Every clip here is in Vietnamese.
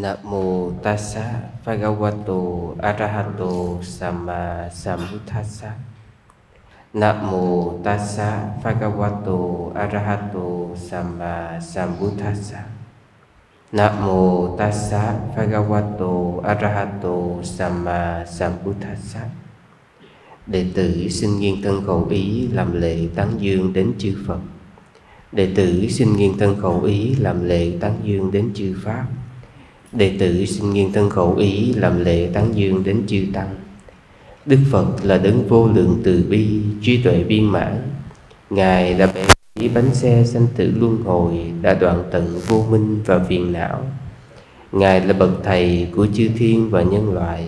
Nam mô tassa bhagavato arahato samma sambuddhassa. Nam mô tassa bhagavato arahato samma sambuddhassa. Nam mô tassa bhagavato arahato samma sambuddhassa. Đệ tử xin nghiêng thân khẩu ý làm lễ tán dương đến chư Phật. Đệ tử xin nghiêng thân khẩu ý làm lễ tán dương đến chư Pháp. Đệ tử xin nghiêng thân khẩu ý làm lễ tán dương đến chư Tăng. Đức Phật là đấng vô lượng từ bi, trí tuệ viên mãn. Ngài là bệ chỉ bánh xe sanh tử luân hồi đã đoạn tận vô minh và phiền não. Ngài là bậc thầy của chư thiên và nhân loại.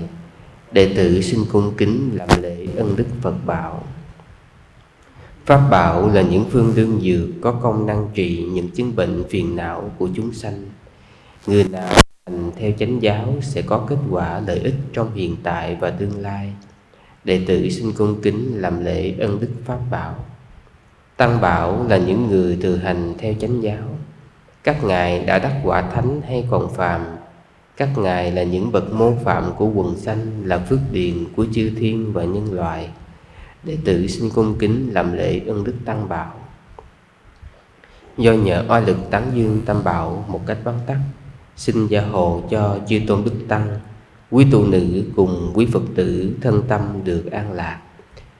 Đệ tử xin cung kính làm lễ ân đức Phật bảo. Pháp bảo là những phương đương dược có công năng trị những chứng bệnh phiền não của chúng sanh. Người nào hành theo chánh giáo sẽ có kết quả lợi ích trong hiện tại và tương lai. Đệ tử xin cung kính làm lễ ân đức Pháp bảo. Tăng bảo là những người từ hành theo chánh giáo. Các ngài đã đắc quả thánh hay còn phàm. Các ngài là những bậc mô phạm của quần sanh, là phước điền của chư thiên và nhân loại đệ tử xin cung kính làm lễ ân đức tăng bảo do nhờ oai lực tán dương tam bảo một cách vắn tắt xin gia hộ cho chư tôn đức tăng quý tu nữ cùng quý phật tử thân tâm được an lạc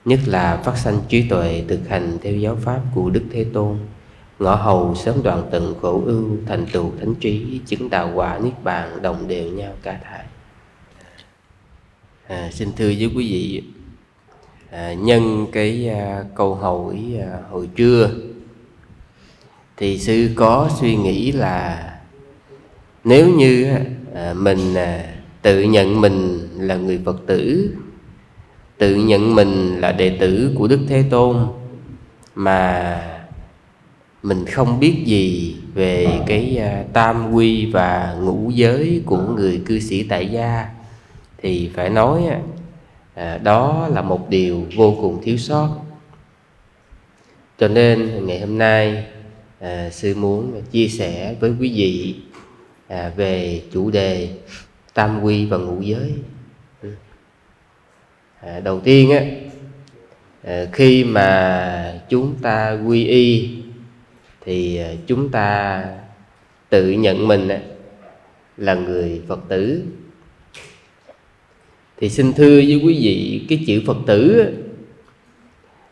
nhất là phát sanh trí tuệ thực hành theo giáo pháp của đức thế tôn ngõ hầu sớm đoạn tận khổ ưu thành tựu thánh trí chứng đạo quả niết bàn đồng đều nhau cả thải à, xin thưa với quý vị à, nhân cái à, câu hỏi à, hồi trưa thì sư có suy nghĩ là nếu như à, mình à, tự nhận mình là người phật tử, tự nhận mình là đệ tử của đức thế tôn, mà mình không biết gì về cái à, tam quy và ngũ giới của người cư sĩ tại gia, thì phải nói đó là một điều vô cùng thiếu sót. Cho nên ngày hôm nay sư muốn chia sẻ với quý vị à, về chủ đề tam quy và ngũ giới. À, đầu tiên á à, khi mà chúng ta quy y thì à, chúng ta tự nhận mình là người phật tử. Thì xin thưa với quý vị cái chữ phật tử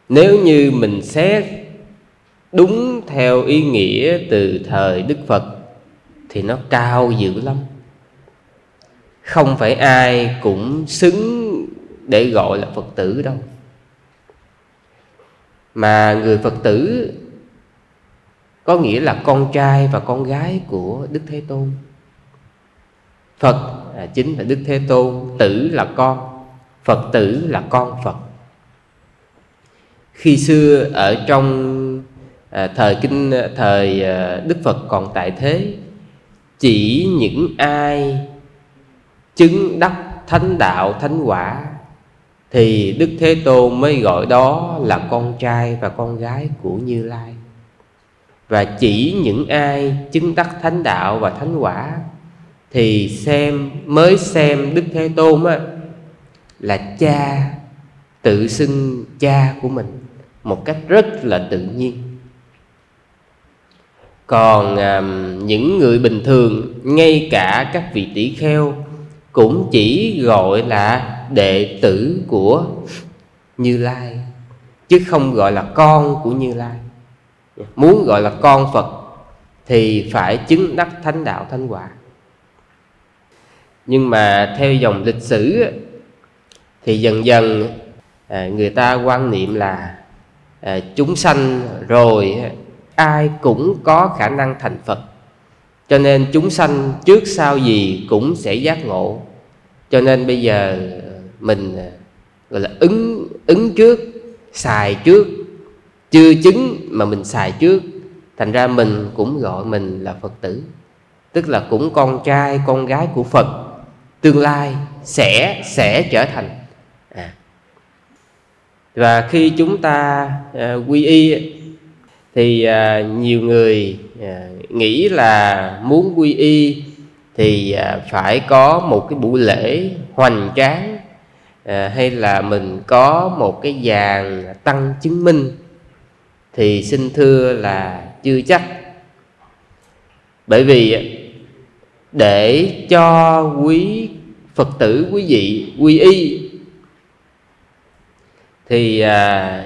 nếu như mình xét đúng theo ý nghĩa từ thời đức phật thì nó cao dữ lắm. Không phải ai cũng xứng để gọi là phật tử đâu. Mà người phật tử có nghĩa là con trai và con gái của đức thế tôn. Phật là chính là đức thế tôn tử là con phật tử là con phật. Khi xưa ở trong à, thời kinh à, thời à, đức phật còn tại thế chỉ những ai chứng đắc thánh đạo thánh quả, thì đức thế tôn mới gọi đó là con trai và con gái của như lai. Và chỉ những ai chứng đắc thánh đạo và thánh quả, thì xem, mới xem đức thế tôn á, là cha, tự xưng cha của mình một cách rất là tự nhiên còn à, những người bình thường ngay cả các vị tỷ kheo cũng chỉ gọi là đệ tử của như lai chứ không gọi là con của như lai. Muốn gọi là con phật thì phải chứng đắc thánh đạo thánh quả. Nhưng mà theo dòng lịch sử thì dần dần à, người ta quan niệm là à, chúng sanh rồi ai cũng có khả năng thành phật. Cho nên chúng sanh trước sau gì cũng sẽ giác ngộ. Cho nên bây giờ mình gọi là ứng ứng trước xài trước chưa chứng mà mình xài trước. Thành ra mình cũng gọi mình là phật tử. Tức là cũng con trai con gái của phật tương lai sẽ sẽ trở thành. À. và khi chúng ta uh, quy y thì à, nhiều người à, nghĩ là muốn quy y thì à, phải có một cái buổi lễ hoành tráng à, hay là mình có một cái dàn tăng chứng minh thì xin thưa là chưa chắc. Bởi vì à, để cho quý phật tử quý vị quy y thì à,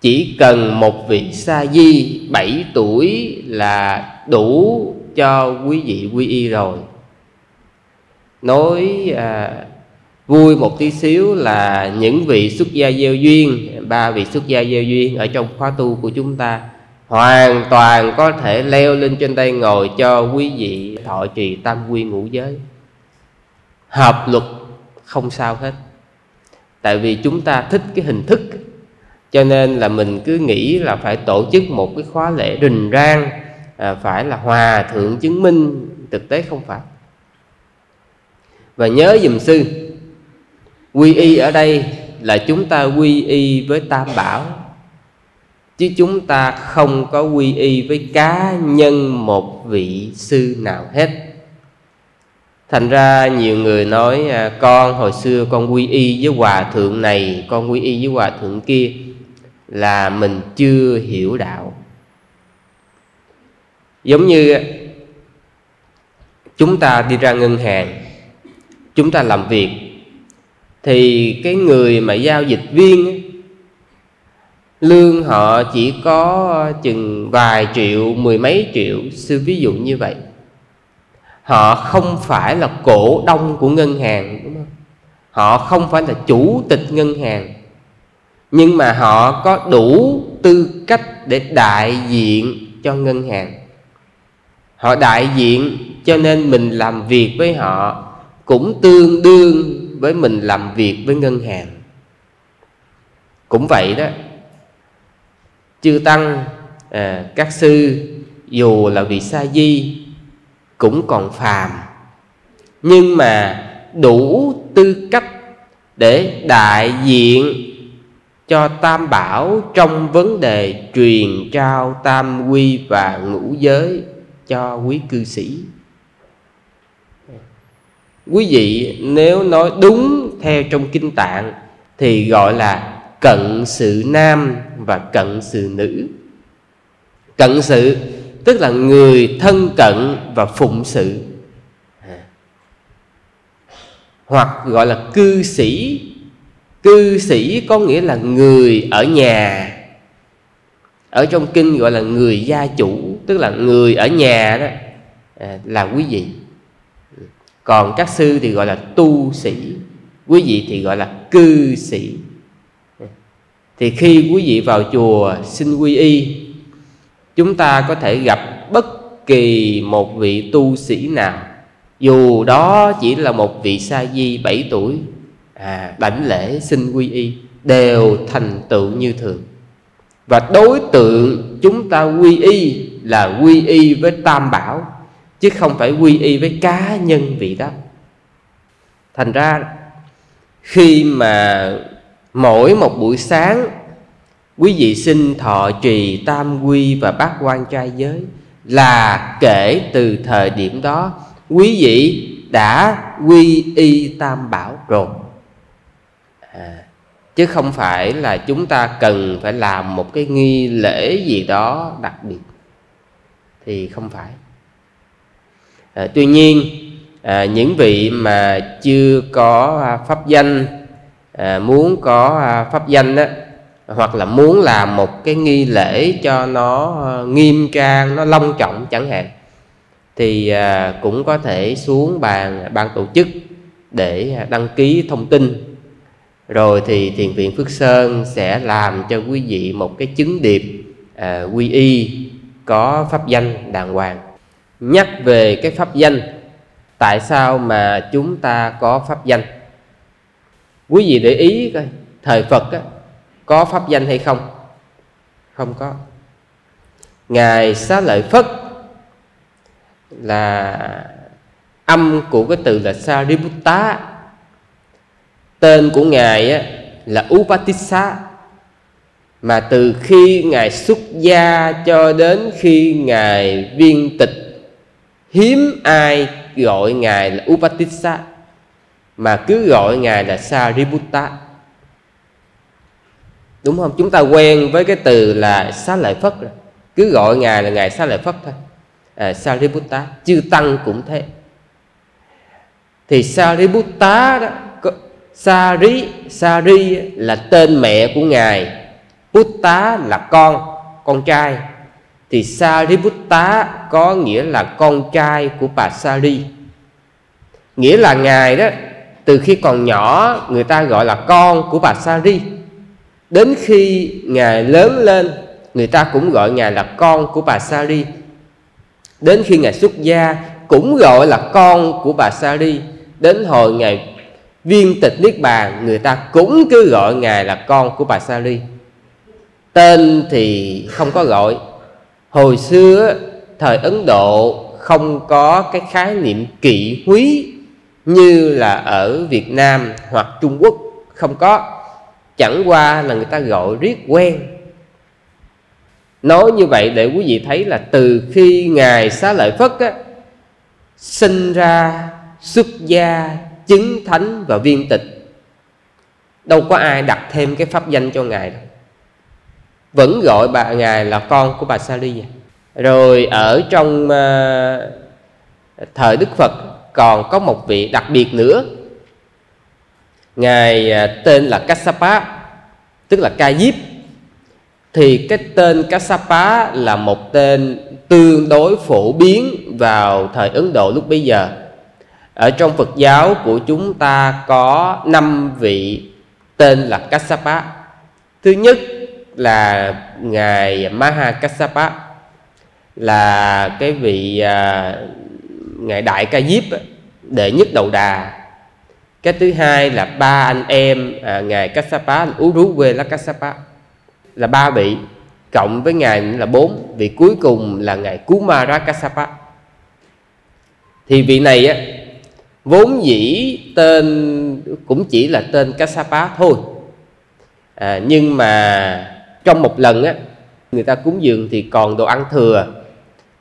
chỉ cần một vị sa di 7 tuổi là đủ cho quý vị quy y rồi. Nói à, vui một tí xíu là những vị xuất gia gieo duyên ba vị xuất gia gieo duyên ở trong khóa tu của chúng ta hoàn toàn có thể leo lên trên đây ngồi cho quý vị thọ trì tam quy ngũ giới. Hợp luật không sao hết. Tại vì chúng ta thích cái hình thức cho nên là mình cứ nghĩ là phải tổ chức một cái khóa lễ rình rang à, phải là hòa thượng chứng minh thực tế không phải. Và nhớ dùm sư quy y ở đây là chúng ta quy y với tam bảo chứ chúng ta không có quy y với cá nhân một vị sư nào hết. Thành ra nhiều người nói à, con hồi xưa con quy y với hòa thượng này con quy y với hòa thượng kia là mình chưa hiểu đạo. Giống như chúng ta đi ra ngân hàng, chúng ta làm việc, thì cái người mà giao dịch viên lương họ chỉ có chừng vài triệu, mười mấy triệu, sư ví dụ như vậy. Họ không phải là cổ đông của ngân hàng, đúng không? Họ không phải là chủ tịch ngân hàng nhưng mà họ có đủ tư cách để đại diện cho ngân hàng. Họ đại diện cho nên mình làm việc với họ cũng tương đương với mình làm việc với ngân hàng. Cũng vậy đó. Chư tăng à, các sư dù là vị sa di cũng còn phàm. Nhưng mà đủ tư cách để đại diện cho tam bảo trong vấn đề truyền trao tam quy và ngũ giới cho quý cư sĩ. Quý vị nếu nói đúng theo trong kinh tạng thì gọi là cận sự nam và cận sự nữ. Cận sự tức là người thân cận và phụng sự. Hoặc gọi là cư sĩ cư sĩ có nghĩa là người ở nhà. Ở trong kinh gọi là người gia chủ tức là người ở nhà đó à, là quý vị. Còn các sư thì gọi là tu sĩ quý vị thì gọi là cư sĩ. Thì khi quý vị vào chùa xin quy y chúng ta có thể gặp bất kỳ một vị tu sĩ nào. Dù đó chỉ là một vị sa di 7 tuổi à, đảnh lễ xin quy y đều thành tựu như thường. Và đối tượng chúng ta quy y là quy y với tam bảo chứ không phải quy y với cá nhân vị đó. Thành ra khi mà mỗi một buổi sáng quý vị xin thọ trì tam quy và bát quan trai giới là kể từ thời điểm đó quý vị đã quy y tam bảo rồi à, chứ không phải là chúng ta cần phải làm một cái nghi lễ gì đó đặc biệt. Thì không phải. À, tuy nhiên à, những vị mà chưa có à, pháp danh à, muốn có à, pháp danh đó hoặc là muốn làm một cái nghi lễ cho nó à, nghiêm trang nó long trọng chẳng hạn thì cũng có thể xuống bàn ban tổ chức để đăng ký thông tin rồi thì thiền viện phước sơn sẽ làm cho quý vị một cái chứng điệp à, quy y có pháp danh đàng hoàng. Nhắc về cái pháp danh tại sao mà chúng ta có pháp danh? Quý vị để ý coi thời phật á, có pháp danh hay không? Không có. Ngài xá lợi phất là âm của cái từ là sariputta tên của ngài á, là upatissa. Mà từ khi ngài xuất gia cho đến khi ngài viên tịch hiếm ai gọi ngài là Upatissa mà cứ gọi ngài là Sariputta. Đúng không? Chúng ta quen với cái từ là xá lợi phất rồi. Cứ gọi ngài là ngài xá lợi phất thôi. À, Sariputta. Chư tăng cũng thế. Thì Sariputta đó Sari Sari là tên mẹ của ngài. Putta là con con trai. Thì Sariputta có nghĩa là con trai của bà Sari. Nghĩa là ngài đó, từ khi còn nhỏ, người ta gọi là con của bà Sari. Đến khi ngài lớn lên, người ta cũng gọi ngài là con của bà Sari. Đến khi ngài xuất gia, cũng gọi là con của bà Sari. Đến hồi ngài viên tịch niết bàn người ta cũng cứ gọi ngài là con của bà sa ly tên thì không có gọi. Hồi xưa thời ấn độ không có cái khái niệm kỵ húy như là ở việt nam hoặc trung quốc không có. Chẳng qua là người ta gọi riết quen. Nói như vậy để quý vị thấy là từ khi ngài xá lợi phất á, sinh ra xuất gia chứng thánh và viên tịch. Đâu có ai đặt thêm cái pháp danh cho ngài đâu. Vẫn gọi bà ngài là con của bà sa ly rồi ở trong uh, thời Đức Phật còn có một vị đặc biệt nữa. Ngài uh, tên là Kassapa tức là Ca Diếp. Thì cái tên Kassapa là một tên tương đối phổ biến vào thời Ấn Độ lúc bấy giờ ở trong Phật giáo của chúng ta có năm vị tên là Kassapa. Thứ nhất là ngài Maha Kassapa là cái vị à, ngài đại ca diếp đệ nhất đầu đà. Cái thứ hai là ba anh em à, ngài Kassapa Uruwe là Kassapa. Là ba vị cộng với ngài là bốn vị cuối cùng là ngài Kumara Kassapa. Thì vị này á vốn dĩ tên cũng chỉ là tên Kassapa thôi. À, nhưng mà trong một lần á người ta cúng dường thì còn đồ ăn thừa.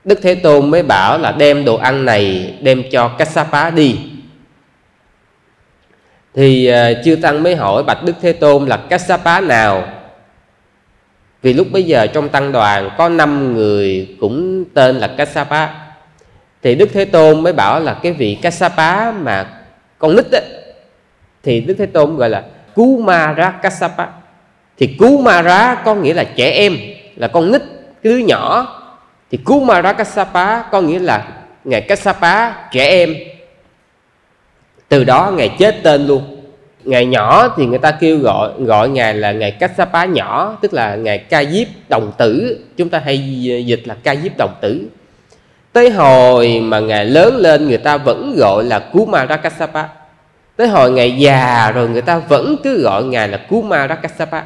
Đức Thế Tôn mới bảo là đem đồ ăn này đem cho Kassapa đi. Thì uh, chư tăng mới hỏi bạch Đức Thế Tôn là Kassapa nào? Vì lúc bấy giờ trong tăng đoàn có năm người cũng tên là Kassapa thì Đức Thế Tôn mới bảo là cái vị Kassapa mà con nít ấy, thì Đức Thế Tôn gọi là Kumara Kassapa thì Kumara có nghĩa là trẻ em là con nít cái đứa nhỏ. Thì Kumara Kassapa có nghĩa là ngài Kassapa trẻ em. Từ đó ngài chết tên luôn. Ngày nhỏ thì người ta kêu gọi gọi ngài là ngài Kassapa nhỏ tức là ngài ca diếp đồng tử. Chúng ta hay dịch là ca diếp đồng tử tới hồi mà ngài lớn lên người ta vẫn gọi là Kuma Rakasapa tới hồi ngài già rồi người ta vẫn cứ gọi ngài là Kuma Rakasapa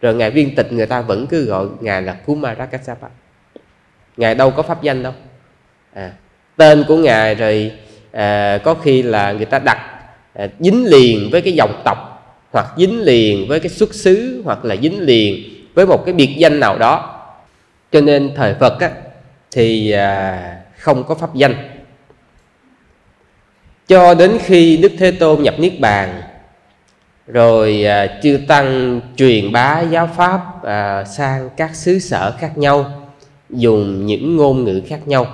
rồi ngài viên tịch người ta vẫn cứ gọi ngài là Kuma Rakasapa ngài đâu có pháp danh đâu. À, tên của ngài rồi à, có khi là người ta đặt à, dính liền với cái dòng tộc hoặc dính liền với cái xuất xứ hoặc là dính liền với một cái biệt danh nào đó. Cho nên thời Phật á, thì à, không có pháp danh. Cho đến khi Đức Thế Tôn nhập Niết Bàn rồi à, chư tăng truyền bá giáo pháp à, sang các xứ sở khác nhau dùng những ngôn ngữ khác nhau.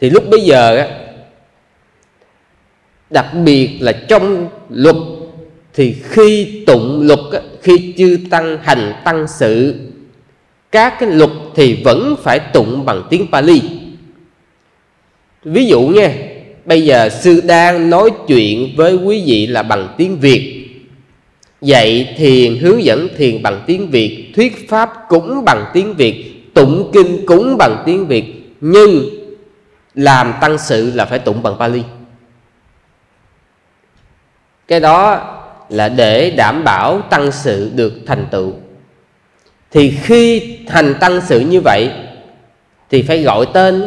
Thì lúc bây giờ á đặc biệt là trong luật thì khi tụng luật á, khi chư tăng hành tăng sự các cái luật thì vẫn phải tụng bằng tiếng Pali. Ví dụ nha, bây giờ sư đang nói chuyện với quý vị là bằng tiếng Việt. Dạy thiền hướng dẫn thiền bằng tiếng Việt, thuyết pháp cũng bằng tiếng Việt, tụng kinh cũng bằng tiếng Việt, nhưng làm tăng sự là phải tụng bằng Pali. Cái đó là để đảm bảo tăng sự được thành tựu thì khi thành tăng sự như vậy thì phải gọi tên.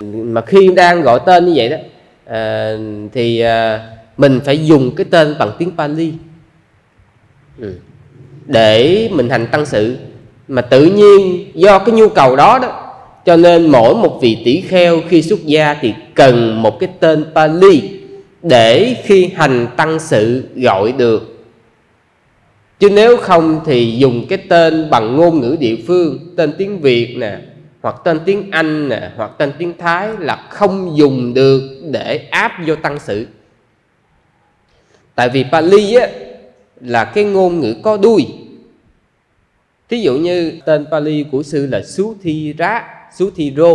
Mà khi đang gọi tên như vậy đó à, thì à, mình phải dùng cái tên bằng tiếng Pali. Ừ. để mình hành tăng sự. Mà tự nhiên do cái nhu cầu đó đó cho nên mỗi một vị tỷ kheo khi xuất gia thì cần một cái tên Pali để khi hành tăng sự gọi được chứ nếu không thì dùng cái tên bằng ngôn ngữ địa phương tên tiếng việt nè hoặc tên tiếng anh nè hoặc tên tiếng thái là không dùng được để áp vô tăng sự. Tại vì pali á là cái ngôn ngữ có đuôi. Thí dụ như tên pali của sư là suthira suthiro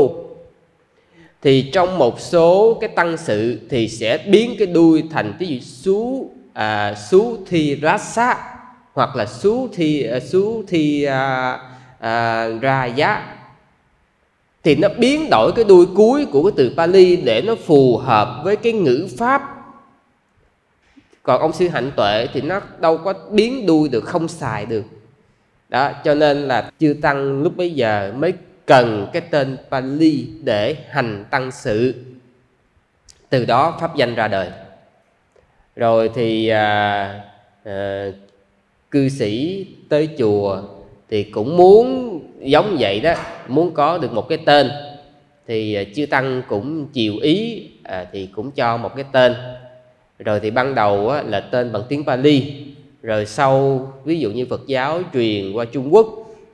thì trong một số cái tăng sự thì sẽ biến cái đuôi thành cái gì? Sú à, sú thi rasa hoặc là sú thi à, thi à, à, ra giá thì nó biến đổi cái đuôi cuối của cái từ Pali để nó phù hợp với cái ngữ pháp. Còn ông sư hạnh tuệ thì nó đâu có biến đuôi được không xài được. Đó cho nên là chư tăng lúc bấy giờ mới cần cái tên Pali để hành tăng sự. Từ đó pháp danh ra đời. Rồi thì à, à, cư sĩ tới chùa thì cũng muốn giống vậy đó muốn có được một cái tên. Thì à, chư tăng cũng chiều ý à, thì cũng cho một cái tên. Rồi thì ban đầu á, là tên bằng tiếng Pali. Rồi sau ví dụ như Phật giáo truyền qua Trung Quốc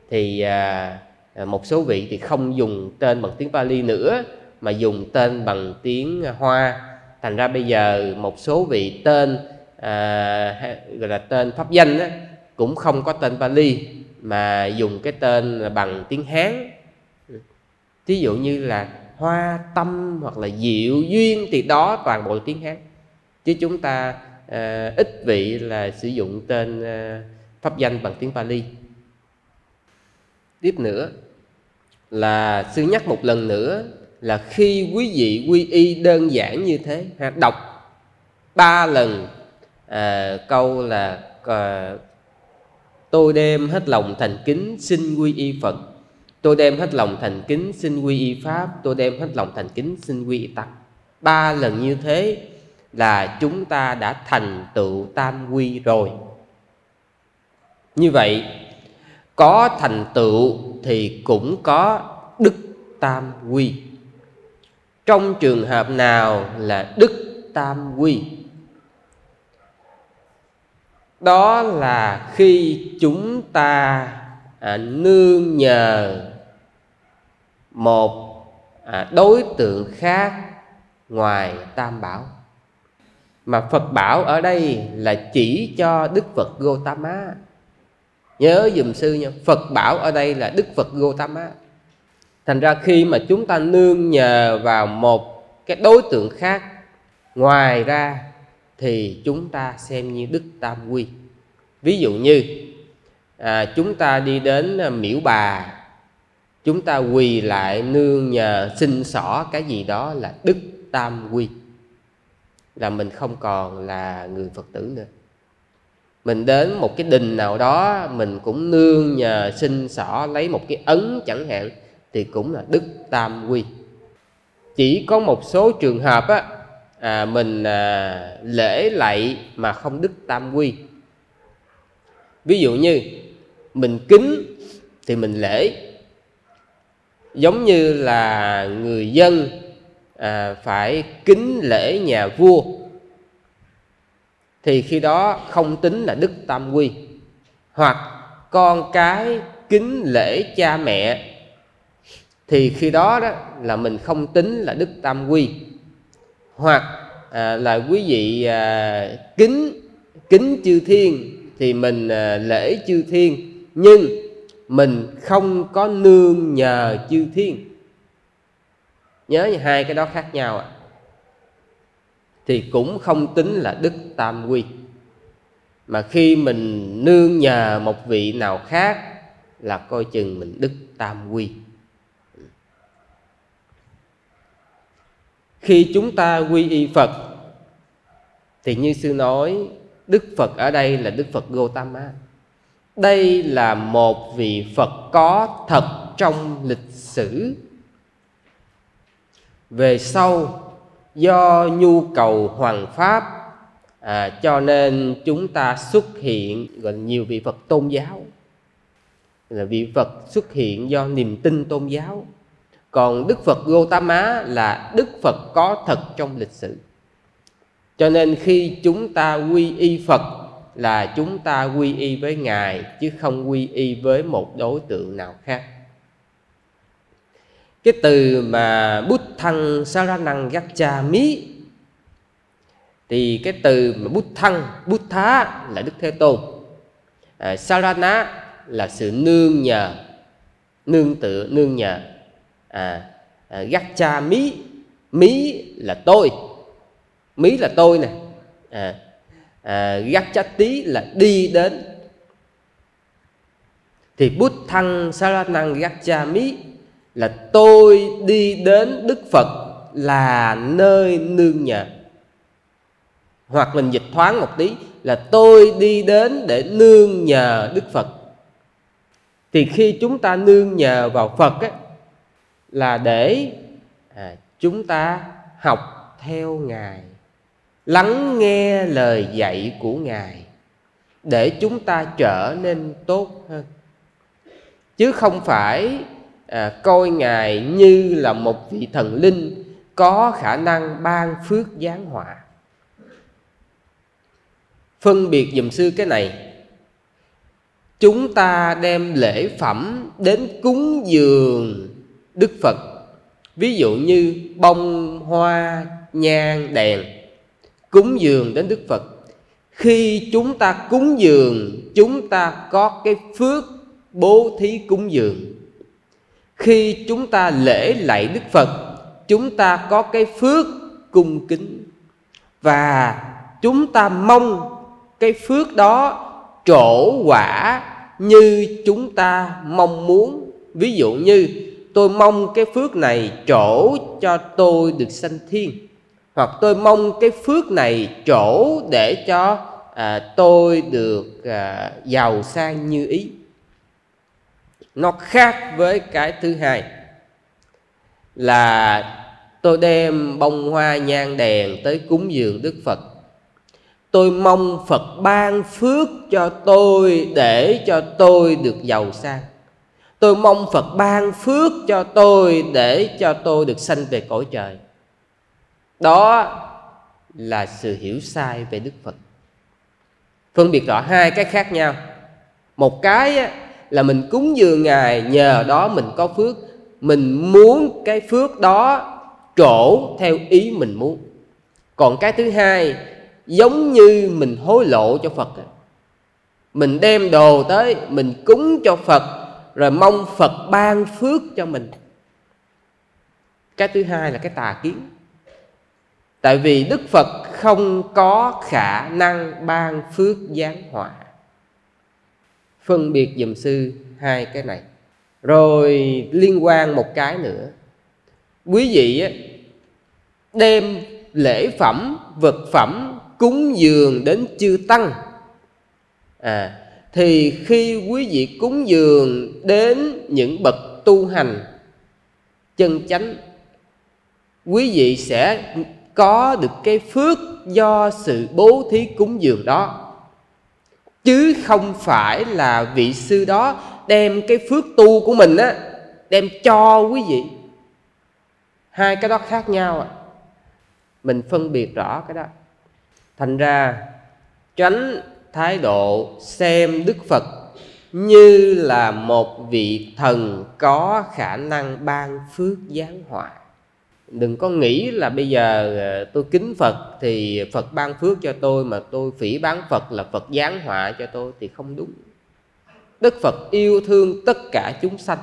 thì À, à một số vị thì không dùng tên bằng tiếng Pali nữa mà dùng tên bằng tiếng Hoa. Thành ra bây giờ một số vị tên à, gọi là tên pháp danh á, cũng không có tên Pali mà dùng cái tên bằng tiếng Hán. Ví dụ như là hoa tâm hoặc là diệu duyên thì đó toàn bộ là tiếng Hán. Chứ chúng ta à, ít vị là sử dụng tên à, pháp danh bằng tiếng Pali. Tiếp nữa là sư nhắc một lần nữa là khi quý vị quy y đơn giản như thế ha, đọc ba lần à, câu là à, tôi đem hết lòng thành kính xin quy y phật. Tôi đem hết lòng thành kính xin quy y pháp. Tôi đem hết lòng thành kính xin quy y tăng ba lần như thế là chúng ta đã thành tựu tam quy rồi. Như vậy, có thành tựu thì cũng có đức tam quy. Trong trường hợp nào là đức tam quy? Đó là khi chúng ta à, nương nhờ một à, đối tượng khác ngoài tam bảo. Mà phật bảo ở đây là chỉ cho đức phật gotama. Nhớ dùm sư nha phật bảo ở đây là đức phật gotama. Thành ra khi mà chúng ta nương nhờ vào một cái đối tượng khác ngoài ra thì chúng ta xem như đức tam quy. Ví dụ như à, chúng ta đi đến à, miễu bà chúng ta quỳ lại nương nhờ xin xỏ cái gì đó là đức tam quy là mình không còn là người phật tử nữa. Mình đến một cái đình nào đó mình cũng nương nhờ xin xỏ lấy một cái ấn chẳng hạn thì cũng là đức tam quy. Chỉ có một số trường hợp á à, mình à, lễ lạy mà không đức tam quy. Ví dụ như mình kính thì mình lễ. Giống như là người dân à, phải kính lễ nhà vua. Thì khi đó không tính là đức tam quy. Hoặc con cái kính lễ cha mẹ thì khi đó đó là mình không tính là đức tam quy hoặc à, là quý vị à, kính kính chư thiên thì mình à, lễ chư thiên nhưng mình không có nương nhờ chư thiên. Nhớ hai cái đó khác nhau ạ. À. thì cũng không tính là đức tam quy. Mà khi mình nương nhờ một vị nào khác là coi chừng mình đức tam quy. Khi chúng ta quy y Phật thì như sư nói Đức Phật ở đây là Đức Phật Gotama đây là một vị Phật có thật trong lịch sử. Về sau do nhu cầu hoàng pháp à, cho nên chúng ta xuất hiện gọi là nhiều vị Phật tôn giáo. Là vị Phật xuất hiện do niềm tin tôn giáo còn đức phật gotama là đức phật có thật trong lịch sử. Cho nên khi chúng ta quy y phật là chúng ta quy y với ngài chứ không quy y với một đối tượng nào khác. Cái từ mà bút thăng saranang mí thì cái từ mà bút thăng bút thá là đức thế tôn. À, sarana là sự nương nhờ nương tựa nương nhờ à, à gaccha mí. Mí là tôi. Mí là tôi nè. À, à, gaccha tí là đi đến. Thì bút thăng saranang gaccha mí là tôi đi đến đức phật là nơi nương nhờ. Hoặc mình dịch thoáng một tí là tôi đi đến để nương nhờ đức phật. Thì khi chúng ta nương nhờ vào phật ấy là để à, chúng ta học theo ngài lắng nghe lời dạy của ngài để chúng ta trở nên tốt hơn. Chứ không phải à, coi ngài như là một vị thần linh có khả năng ban phước giáng họa. Phân biệt dùm sư cái này. Chúng ta đem lễ phẩm đến cúng dường đức phật. Ví dụ như bông, hoa, nhang, đèn cúng dường đến đức phật. Khi chúng ta cúng dường, chúng ta có cái phước bố thí cúng dường. Khi chúng ta lễ lạy đức phật, chúng ta có cái phước cung kính. Và chúng ta mong cái phước đó trổ quả như chúng ta mong muốn. Ví dụ như tôi mong cái phước này trổ cho tôi được sanh thiên. Hoặc tôi mong cái phước này trổ để cho à, tôi được à, giàu sang như ý. Nó khác với cái thứ hai là tôi đem bông hoa nhang đèn tới cúng dường đức phật. Tôi mong phật ban phước cho tôi để cho tôi được giàu sang tôi mong phật ban phước cho tôi để cho tôi được sanh về cõi trời. Đó là sự hiểu sai về đức phật. Phân biệt rõ hai cái khác nhau. Một cái là mình cúng dường ngài, nhờ đó mình có phước. Mình muốn cái phước đó trổ theo ý mình muốn. Còn cái thứ hai, giống như mình hối lộ cho phật mình đem đồ tới, mình cúng cho phật rồi mong phật ban phước cho mình. Cái thứ hai là cái tà kiến. Tại vì đức phật không có khả năng ban phước giáng họa. Phân biệt dùm sư hai cái này. Rồi liên quan một cái nữa. Quý vị đem lễ phẩm, vật phẩm cúng dường đến chư tăng. À thì khi quý vị cúng dường đến những bậc tu hành, chân chánh, quý vị sẽ có được cái phước do sự bố thí cúng dường đó. Chứ không phải là vị sư đó đem cái phước tu của mình á, đem cho quý vị. Hai cái đó khác nhau à. mình phân biệt rõ cái đó. Thành ra tránh thái độ xem đức phật như là một vị thần có khả năng ban phước giáng họa. Đừng có nghĩ là bây giờ ờ, tôi kính phật thì phật ban phước cho tôi mà tôi phỉ bán phật là phật giáng họa cho tôi thì không đúng. Đức phật yêu thương tất cả chúng sanh.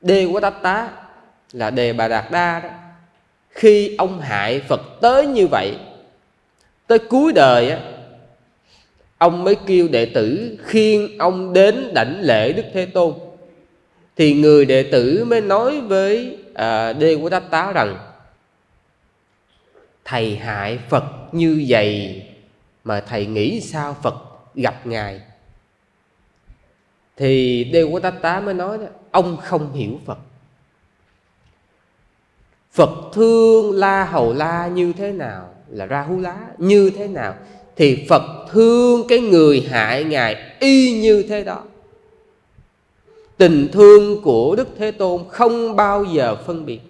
Đê quá tát tá là đề bà đạt đa đó. Khi ông hại phật tới như vậy tới cuối đời á ông mới kêu đệ tử khiêng ông đến đảnh lễ đức thế tôn. Thì người đệ tử mới nói với à, đê của đáp tá rằng thầy hại phật như vậy mà thầy nghĩ sao phật gặp ngài? Thì đê của tát tá mới nói đó ông không hiểu phật. Phật thương la hầu la như thế nào? Là ra hú lá. Như thế nào? Thì phật thương cái người hại ngài y như thế đó. Tình thương của đức thế tôn không bao giờ phân biệt.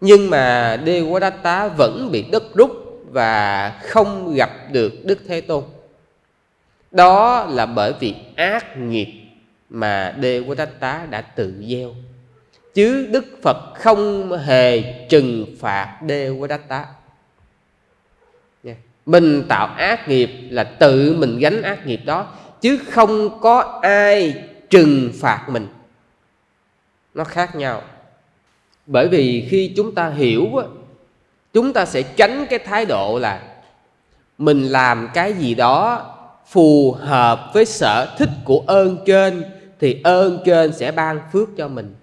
Nhưng mà đê quá đá tá vẫn bị đất rút và không gặp được đức thế tôn. Đó là bởi vì ác nghiệp mà đê quá đá tá đã tự gieo chứ đức phật không hề trừng phạt đê quá đá tá mình tạo ác nghiệp là tự mình gánh ác nghiệp đó, chứ không có ai trừng phạt mình. Nó khác nhau. Bởi vì khi chúng ta hiểu chúng ta sẽ tránh cái thái độ là mình làm cái gì đó phù hợp với sở thích của ơn trên, thì ơn trên sẽ ban phước cho mình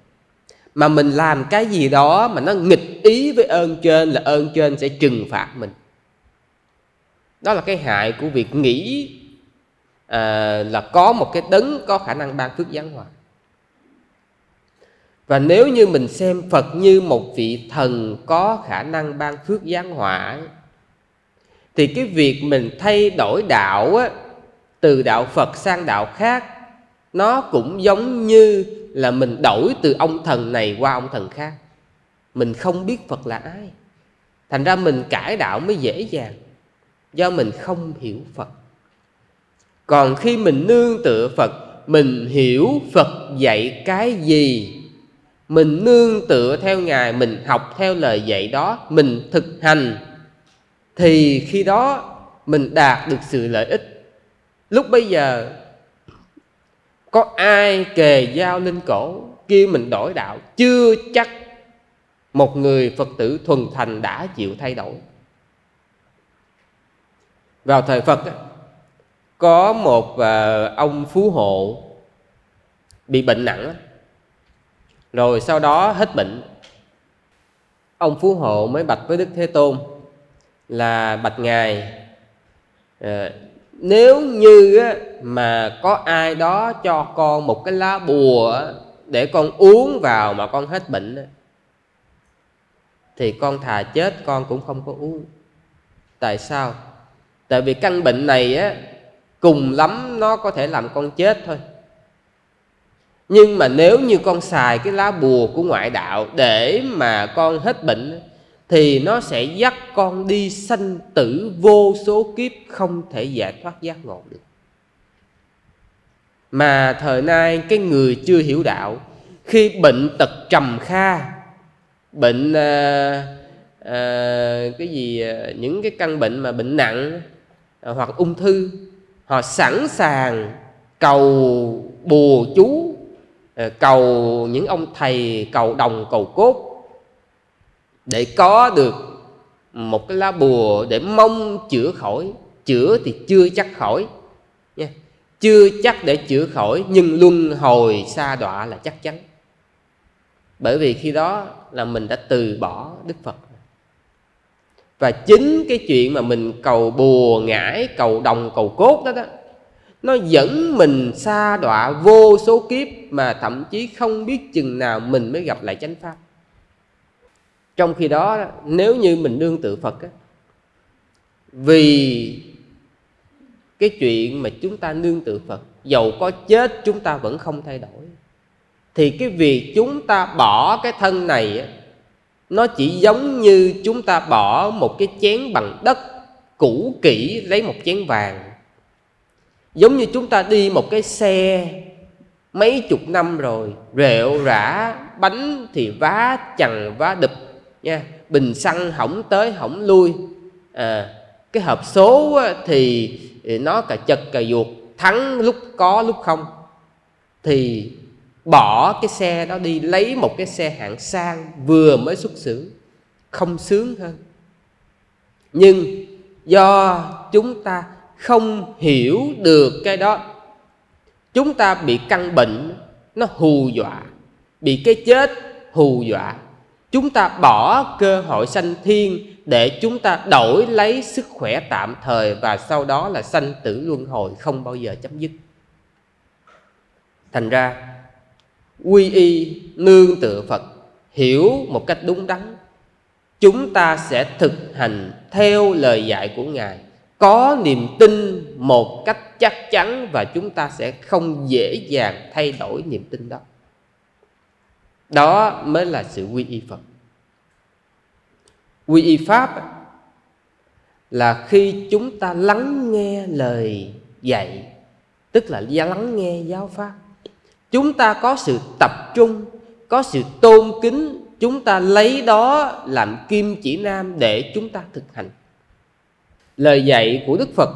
mà mình làm cái gì đó mà nó nghịch ý với ơn trên là ơn trên sẽ trừng phạt mình. Đó là cái hại của việc nghĩ à, là có một cái đấng có khả năng ban phước giáng hòa và nếu như mình xem phật như một vị thần có khả năng ban phước giáng hòa thì cái việc mình thay đổi đạo á, từ đạo phật sang đạo khác nó cũng giống như là mình đổi từ ông thần này qua ông thần khác. Mình không biết phật là ai. Thành ra mình cải đạo mới dễ dàng, do mình không hiểu phật. Còn khi mình nương tựa phật, mình hiểu phật dạy cái gì, mình nương tựa theo ngài, mình học theo lời dạy đó, mình thực hành, thì khi đó mình đạt được sự lợi ích. Lúc bây giờ có ai kề dao lên cổ kêu mình đổi đạo? Chưa chắc một người phật tử thuần thành đã chịu thay đổi. Vào thời phật có một ờ, ông phú hộ bị bệnh nặng rồi sau đó hết bệnh. Ông phú hộ mới bạch với đức thế tôn là bạch ngài ờ, nếu như mà có ai đó cho con một cái lá bùa để con uống vào mà con hết bệnh thì con thà chết con cũng không có uống. Tại sao? Tại vì căn bệnh này á, cùng lắm nó có thể làm con chết thôi. Nhưng mà nếu như con xài cái lá bùa của ngoại đạo để mà con hết bệnh thì nó sẽ dắt con đi sanh tử vô số kiếp không thể giải thoát giác ngộ được. Mà thời nay cái người chưa hiểu đạo khi bệnh tật trầm kha bệnh à, à, cái gì ờ, những cái căn bệnh mà bệnh nặng à, hoặc ung thư họ sẵn sàng cầu bùa chú à, cầu những ông thầy cầu đồng cầu cốt để có được một cái lá bùa để mong chữa khỏi. Chữa thì chưa chắc khỏi. Nha. Chưa chắc để chữa khỏi, nhưng luân hồi xa đọa là chắc chắn. Bởi vì khi đó là mình đã từ bỏ đức phật. Và chính cái chuyện mà mình cầu bùa ngải, cầu đồng, cầu cốt đó đó, nó dẫn mình xa đọa vô số kiếp mà thậm chí không biết chừng nào mình mới gặp lại chánh pháp trong khi đó nếu như mình nương tự phật á, vì cái chuyện mà chúng ta nương tự phật dầu có chết chúng ta vẫn không thay đổi thì cái việc chúng ta bỏ cái thân này á, nó chỉ giống như chúng ta bỏ một cái chén bằng đất cũ kỹ lấy một chén vàng. Giống như chúng ta đi một cái xe mấy chục năm rồi rệu rã bánh thì vá chằng vá đập nha bình xăng hỏng tới hỏng lui. À, cái hộp số thì à, nó cà chật cà ruột thắng lúc có lúc không. Thì bỏ cái xe đó đi lấy một cái xe hạng sang vừa mới xuất xưởng không sướng hơn. Nhưng do chúng ta không hiểu được cái đó chúng ta bị căn bệnh nó hù dọa bị cái chết hù dọa chúng ta bỏ cơ hội sanh thiên để chúng ta đổi lấy sức khỏe tạm thời và sau đó là sanh tử luân hồi không bao giờ chấm dứt. Thành ra, quy y nương tựa phật hiểu một cách đúng đắn, chúng ta sẽ thực hành theo lời dạy của ngài. Có niềm tin một cách chắc chắn và chúng ta sẽ không dễ dàng thay đổi niềm tin đó đó mới là sự quy y phật. Quy y pháp là khi chúng ta lắng nghe lời dạy, tức là lắng nghe giáo pháp, chúng ta có sự tập trung, có sự tôn kính, chúng ta lấy đó làm kim chỉ nam để chúng ta thực hành. Lời dạy của đức phật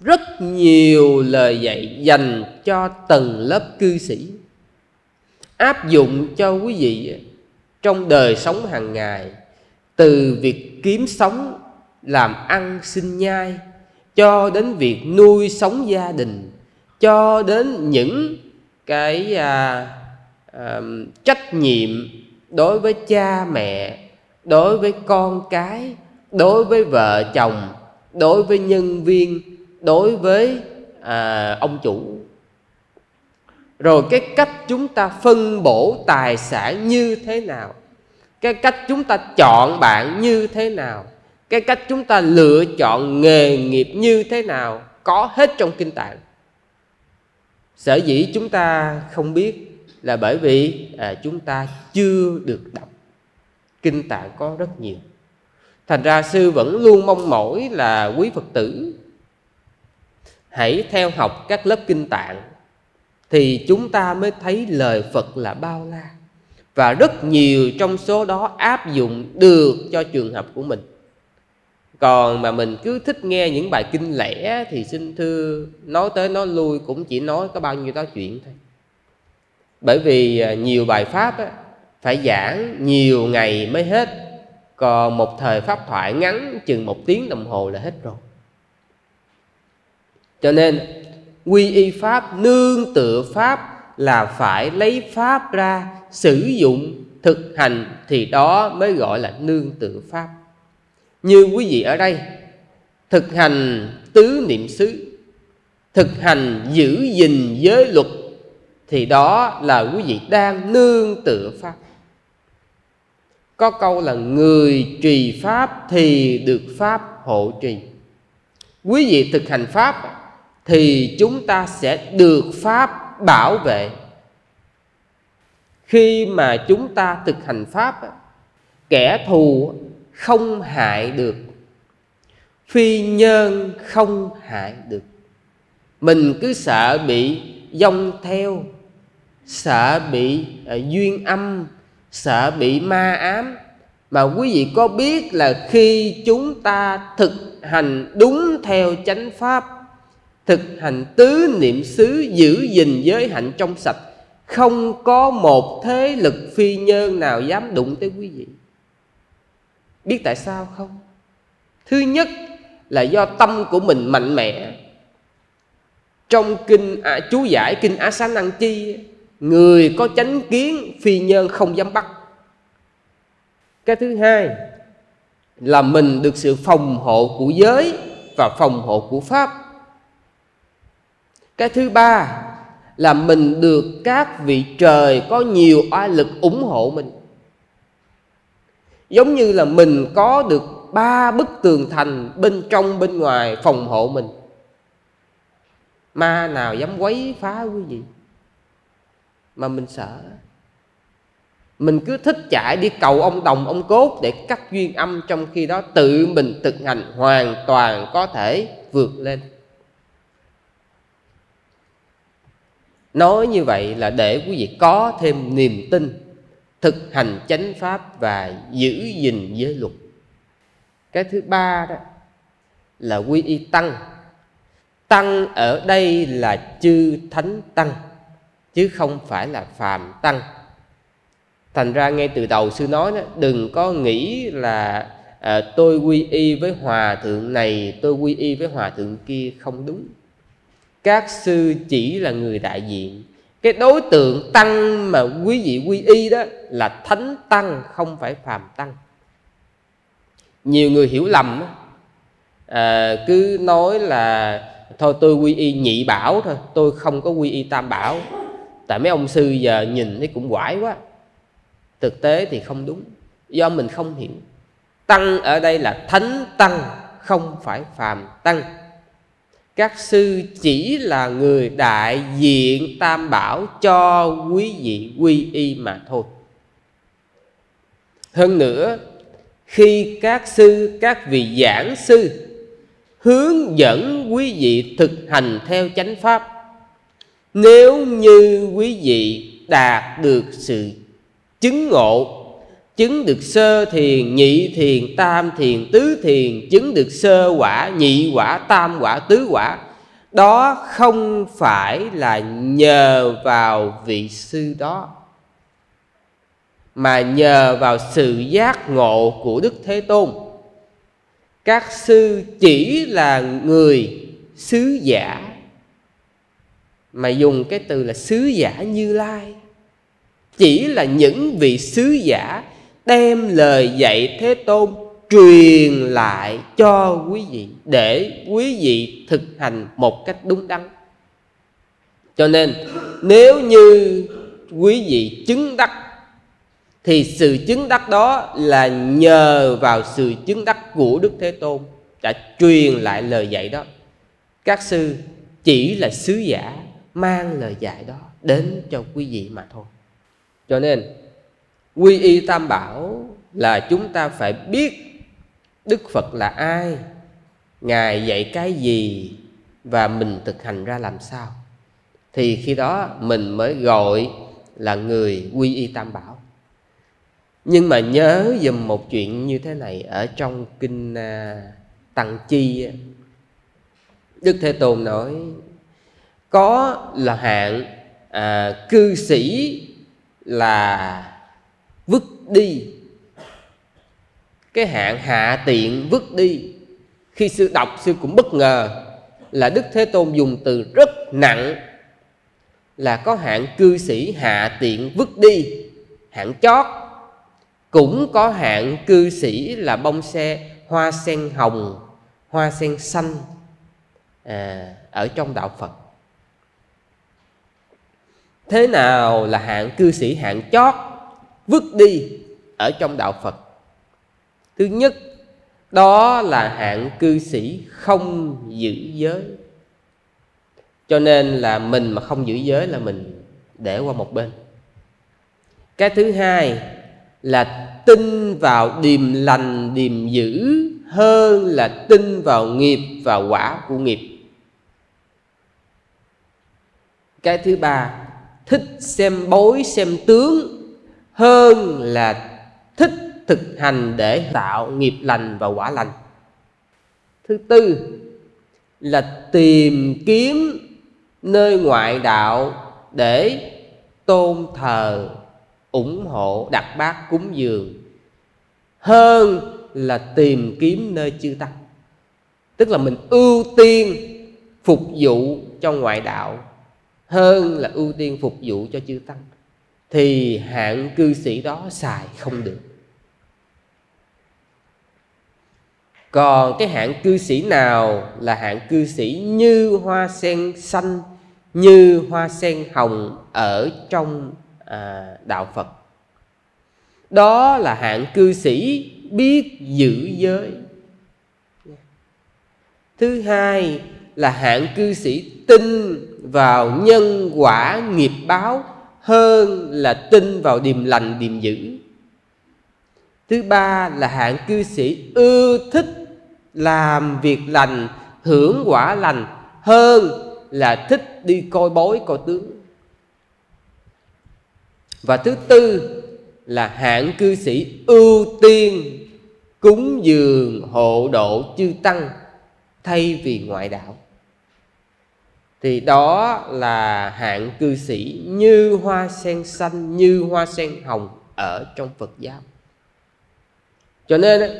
rất nhiều lời dạy dành cho tầng lớp cư sĩ áp dụng cho quý vị trong đời sống hàng ngày từ việc kiếm sống làm ăn sinh nhai cho đến việc nuôi sống gia đình cho đến những cái à, à, trách nhiệm đối với cha mẹ đối với con cái đối với vợ chồng đối với nhân viên đối với à, ông chủ rồi cái cách chúng ta phân bổ tài sản như thế nào? Cái cách chúng ta chọn bạn như thế nào? Cái cách chúng ta lựa chọn nghề nghiệp như thế nào? Có hết trong kinh tạng. Sở dĩ chúng ta không biết là bởi vì à, chúng ta chưa được đọc. Kinh tạng có rất nhiều. Thành ra sư vẫn luôn mong mỏi là quý phật tử hãy theo học các lớp kinh tạng thì chúng ta mới thấy lời phật là bao la. Và rất nhiều trong số đó áp dụng được cho trường hợp của mình. Còn mà mình cứ thích nghe những bài kinh lẻ thì xin thưa nói tới nói lui cũng chỉ nói có bao nhiêu đó chuyện thôi. Bởi vì à, nhiều bài pháp á, phải giảng nhiều ngày mới hết. Còn một thời pháp thoại ngắn chừng một tiếng đồng hồ là hết rồi. Cho nên quy y pháp, nương tựa pháp là phải lấy pháp ra, sử dụng, thực hành thì đó mới gọi là nương tựa pháp. Như quý vị ở đây, thực hành tứ niệm xứ, thực hành giữ gìn giới luật thì đó là quý vị đang nương tựa pháp. Có câu là người trì pháp thì được pháp hộ trì. Quý vị thực hành pháp thì chúng ta sẽ được pháp bảo vệ. Khi mà chúng ta thực hành pháp kẻ thù không hại được phi nhân không hại được. Mình cứ sợ bị dông theo sợ bị uh, duyên âm sợ bị ma ám. Mà quý vị có biết là khi chúng ta thực hành đúng theo chánh pháp thực hành tứ niệm xứ giữ gìn giới hạnh trong sạch. Không có một thế lực phi nhân nào dám đụng tới quý vị. Biết tại sao không? Thứ nhất là do tâm của mình mạnh mẽ. Trong kinh à, chú giải kinh á sá năng chi người có chánh kiến phi nhân không dám bắt. Cái thứ hai là mình được sự phòng hộ của giới và phòng hộ của pháp cái thứ ba là mình được các vị trời có nhiều oai lực ủng hộ mình. Giống như là mình có được ba bức tường thành bên trong bên ngoài phòng hộ mình. Ma nào dám quấy phá quý vị? Mà mình sợ. Mình cứ thích chạy đi cầu ông đồng, ông cốt để cắt duyên âm trong khi đó tự mình thực hành hoàn toàn có thể vượt lên. Nói như vậy là để quý vị có thêm niềm tin thực hành chánh pháp và giữ gìn giới luật. Cái thứ ba đó là quy y tăng. Tăng ở đây là chư thánh tăng chứ không phải là phàm tăng. Thành ra ngay từ đầu sư nói đó đừng có nghĩ là à, tôi quy y với hòa thượng này tôi quy y với hòa thượng kia không đúng các sư chỉ là người đại diện. Cái đối tượng tăng mà quý vị quy y đó là thánh tăng không phải phàm tăng. Nhiều người hiểu lầm à, cứ nói là thôi tôi quy y nhị bảo thôi tôi không có quy y tam bảo. Tại mấy ông sư giờ nhìn thấy cũng quải quá. Thực tế thì không đúng do mình không hiểu. Tăng ở đây là thánh tăng không phải phàm tăng các sư chỉ là người đại diện tam bảo cho quý vị quy y mà thôi. Hơn nữa, khi các sư, các vị giảng sư hướng dẫn quý vị thực hành theo chánh pháp, nếu như quý vị đạt được sự chứng ngộ chứng được sơ thiền, nhị thiền, tam thiền, tứ thiền. Chứng được sơ quả, nhị quả, tam quả, tứ quả. Đó không phải là nhờ vào vị sư đó, mà nhờ vào sự giác ngộ của đức thế tôn. Các sư chỉ là người sứ giả, mà dùng cái từ là sứ giả như lai. Chỉ là những vị sứ giả đem lời dạy thế tôn truyền lại cho quý vị, để quý vị thực hành một cách đúng đắn. Cho nên, nếu như quý vị chứng đắc, thì sự chứng đắc đó là nhờ vào sự chứng đắc của đức thế tôn đã truyền lại lời dạy đó. Các sư chỉ là sứ giả mang lời dạy đó đến cho quý vị mà thôi. Cho nên quy y tam bảo là chúng ta phải biết đức phật là ai ngài dạy cái gì và mình thực hành ra làm sao. Thì khi đó mình mới gọi là người quy y tam bảo. Nhưng mà nhớ dùm một chuyện như thế này ở trong kinh à, tăng chi đức thế tôn nói có là hạng à, cư sĩ là đi. Cái hạng hạ tiện vứt đi. Khi sư đọc sư cũng bất ngờ là đức thế tôn dùng từ rất nặng là có hạng cư sĩ hạ tiện vứt đi hạng chót. Cũng có hạng cư sĩ là bông xe hoa sen hồng hoa sen xanh à, ở trong đạo phật. Thế nào là hạng cư sĩ hạng chót? Vứt đi ở trong đạo phật. Thứ nhất, đó là hạng cư sĩ không giữ giới. Cho nên là mình mà không giữ giới là mình để qua một bên. Cái thứ hai là tin vào điềm lành, điềm dữ hơn là tin vào nghiệp và quả của nghiệp. Cái thứ ba, thích xem bối, xem tướng hơn là thích thực hành để tạo nghiệp lành và quả lành. Thứ tư là tìm kiếm nơi ngoại đạo để tôn thờ, ủng hộ đặt bát cúng dường, hơn là tìm kiếm nơi chư tăng. Tức là mình ưu tiên phục vụ cho ngoại đạo, hơn là ưu tiên phục vụ cho chư tăng thì hạng cư sĩ đó xài không được. Còn cái hạng cư sĩ nào là hạng cư sĩ như hoa sen xanh như hoa sen hồng ở trong à, đạo phật? Đó là hạng cư sĩ biết giữ giới. Thứ hai là hạng cư sĩ tin vào nhân quả nghiệp báo hơn là tin vào điềm lành điềm dữ. Thứ ba là hạng cư sĩ ưa thích làm việc lành, hưởng quả lành hơn là thích đi coi bói, coi tướng. Và thứ tư là hạng cư sĩ ưu tiên cúng dường hộ độ chư tăng thay vì ngoại đạo thì đó là hạng cư sĩ như hoa sen xanh, như hoa sen hồng ở trong phật giáo. Cho nên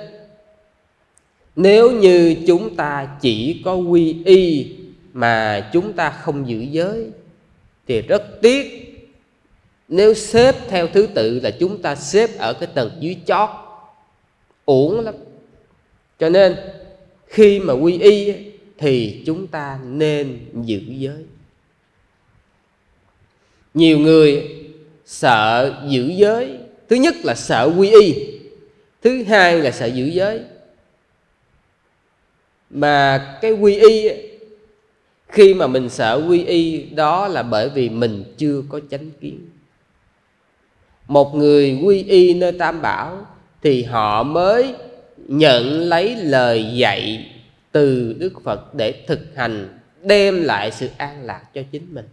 nếu như chúng ta chỉ có quy y mà chúng ta không giữ giới, thì rất tiếc nếu xếp theo thứ tự là chúng ta xếp ở cái tầng dưới chót, uổng lắm. Cho nên khi mà quy y thì chúng ta nên giữ giới. Nhiều người sợ giữ giới. Thứ nhất là sợ quy y. Thứ hai là sợ giữ giới. Mà cái quy y, khi mà mình sợ quy y, đó là bởi vì mình chưa có chánh kiến. Một người quy y nơi tam bảo thì họ mới nhận lấy lời dạy từ đức phật để thực hành đem lại sự an lạc cho chính mình.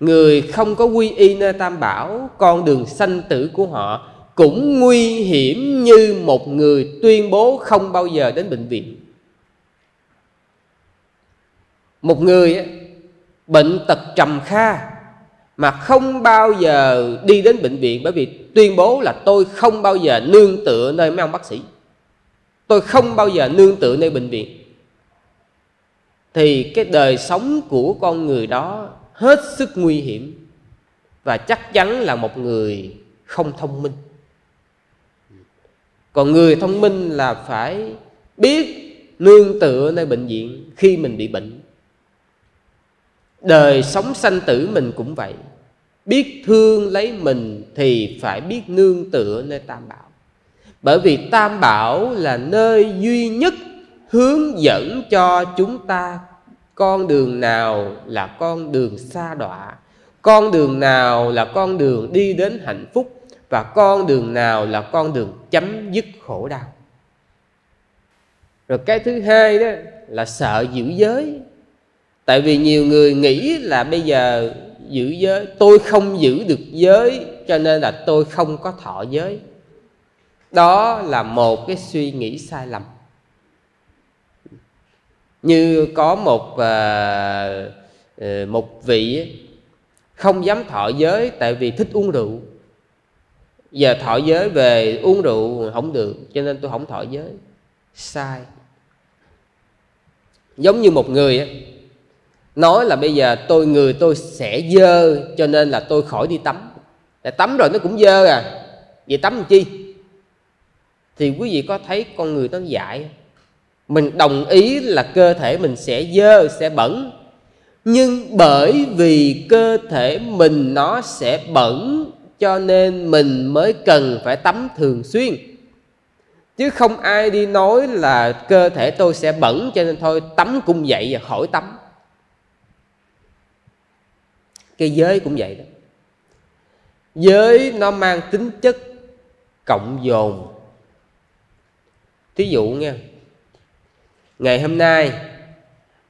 Người không có quy y nơi tam bảo, con đường sanh tử của họ cũng nguy hiểm như một người tuyên bố không bao giờ đến bệnh viện. Một người bệnh tật trầm kha mà không bao giờ đi đến bệnh viện bởi vì tuyên bố là tôi không bao giờ nương tựa nơi mấy ông bác sĩ tôi không bao giờ nương tựa nơi bệnh viện. Thì cái đời sống của con người đó hết sức nguy hiểm và chắc chắn là một người không thông minh. Còn người thông minh là phải biết nương tựa nơi bệnh viện khi mình bị bệnh. Đời sống sanh tử mình cũng vậy. Biết thương lấy mình thì phải biết nương tựa nơi tam bảo bởi vì tam bảo là nơi duy nhất hướng dẫn cho chúng ta con đường nào là con đường xa đọa, con đường nào là con đường đi đến hạnh phúc và con đường nào là con đường chấm dứt khổ đau. Rồi cái thứ hai đó là sợ giữ giới. Tại vì nhiều người nghĩ là bây giờ giữ giới, tôi không giữ được giới, cho nên là tôi không có thọ giới đó là một cái suy nghĩ sai lầm. Như có một uh, một vị không dám thọ giới tại vì thích uống rượu. Giờ thọ giới về uống rượu không được cho nên tôi không thọ giới. Sai. Giống như một người ấy, nói là bây giờ tôi người tôi sẽ dơ cho nên là tôi khỏi đi tắm. Tại tắm rồi nó cũng dơ à. Vậy tắm làm chi? Thì quý vị có thấy con người nó dại mình đồng ý là cơ thể mình sẽ dơ, sẽ bẩn. Nhưng bởi vì cơ thể mình nó sẽ bẩn cho nên mình mới cần phải tắm thường xuyên. Chứ không ai đi nói là cơ thể tôi sẽ bẩn cho nên thôi, tắm cũng vậy và khỏi tắm. Cái giới cũng vậy đó. Giới nó mang tính chất cộng dồn thí dụ nha, ngày hôm nay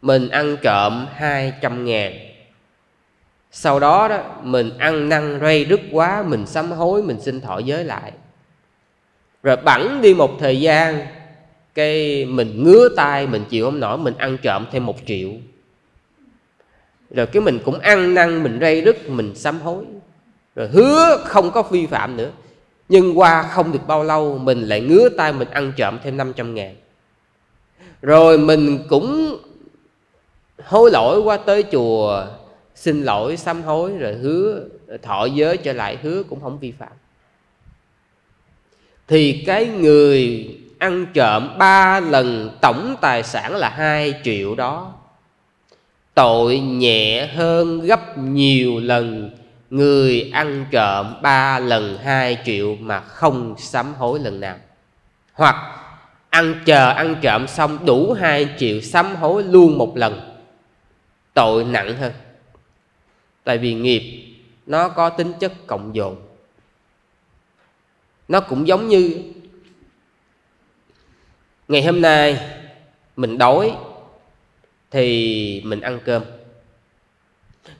mình ăn trộm 200 ngàn. Sau đó đó, mình ăn năn rây rứt quá, mình sám hối, mình xin thọ giới lại. Rồi bẵng đi một thời gian, cái mình ngứa tay, mình chịu không nổi, mình ăn trộm thêm một triệu. Rồi cái mình cũng ăn năn, mình rây rứt, mình sám hối. Rồi hứa không có vi phạm nữa nhưng qua không được bao lâu, mình lại ngứa tay mình ăn trộm thêm 500 ngàn. Rồi mình cũng hối lỗi qua tới chùa, xin lỗi, sám hối, rồi hứa, thọ giới trở lại, hứa cũng không vi phạm. Thì cái người ăn trộm ba lần tổng tài sản là hai triệu đó. Tội nhẹ hơn gấp nhiều lần người ăn trộm ba lần hai triệu mà không sám hối lần nào. Hoặc ăn chờ ăn trộm xong đủ hai triệu sám hối luôn một lần, tội nặng hơn. Tại vì nghiệp, nó có tính chất cộng dồn. Nó cũng giống như ngày hôm nay mình đói thì mình ăn cơm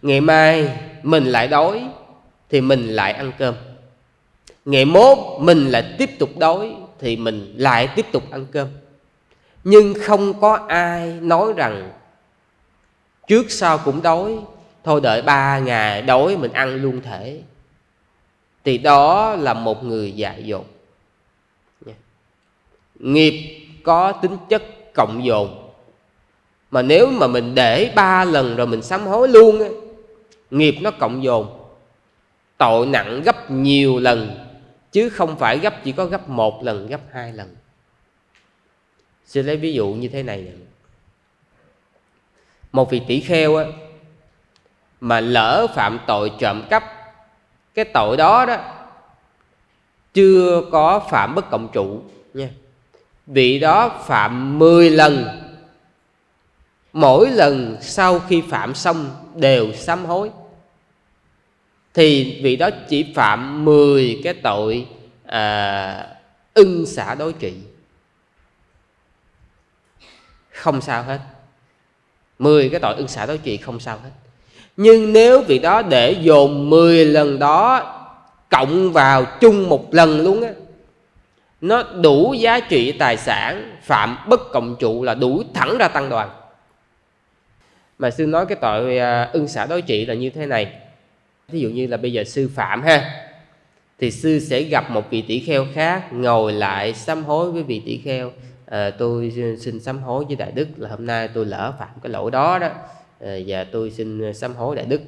ngày mai mình lại đói thì mình lại ăn cơm. Ngày mốt mình lại tiếp tục đói thì mình lại tiếp tục ăn cơm. Nhưng không có ai nói rằng trước sau cũng đói thôi đợi ba ngày đói mình ăn luôn thể. Thì đó là một người dại dột. Nghiệp có tính chất cộng dồn. Mà nếu mà mình để ba lần rồi mình sám hối luôn ấy, nghiệp nó cộng dồn. Tội nặng gấp nhiều lần, chứ không phải gấp chỉ có gấp một lần, gấp hai lần. Xin lấy ví dụ như thế này một vị tỷ kheo á, mà lỡ phạm tội trộm cắp, cái tội đó đó chưa có phạm bất cộng trụ nha. Vị đó phạm 10 lần, mỗi lần sau khi phạm xong đều sám hối thì vị đó chỉ phạm 10 cái tội à, ưng xả đối trị. Không sao hết. 10 cái tội ưng xả đối trị không sao hết. Nhưng nếu vị đó để dồn 10 lần đó cộng vào chung một lần luôn á nó đủ giá trị tài sản phạm bất cộng trụ là đủ thẳng ra tăng đoàn. Mà sư nói cái tội à, ưng xả đối trị là như thế này ví dụ như là bây giờ sư phạm ha thì sư sẽ gặp một vị tỷ kheo khác ngồi lại sám hối với vị tỷ kheo. À, tôi xin sám hối với đại đức là hôm nay tôi lỡ phạm cái lỗi đó đó. À, và tôi xin sám hối đại đức.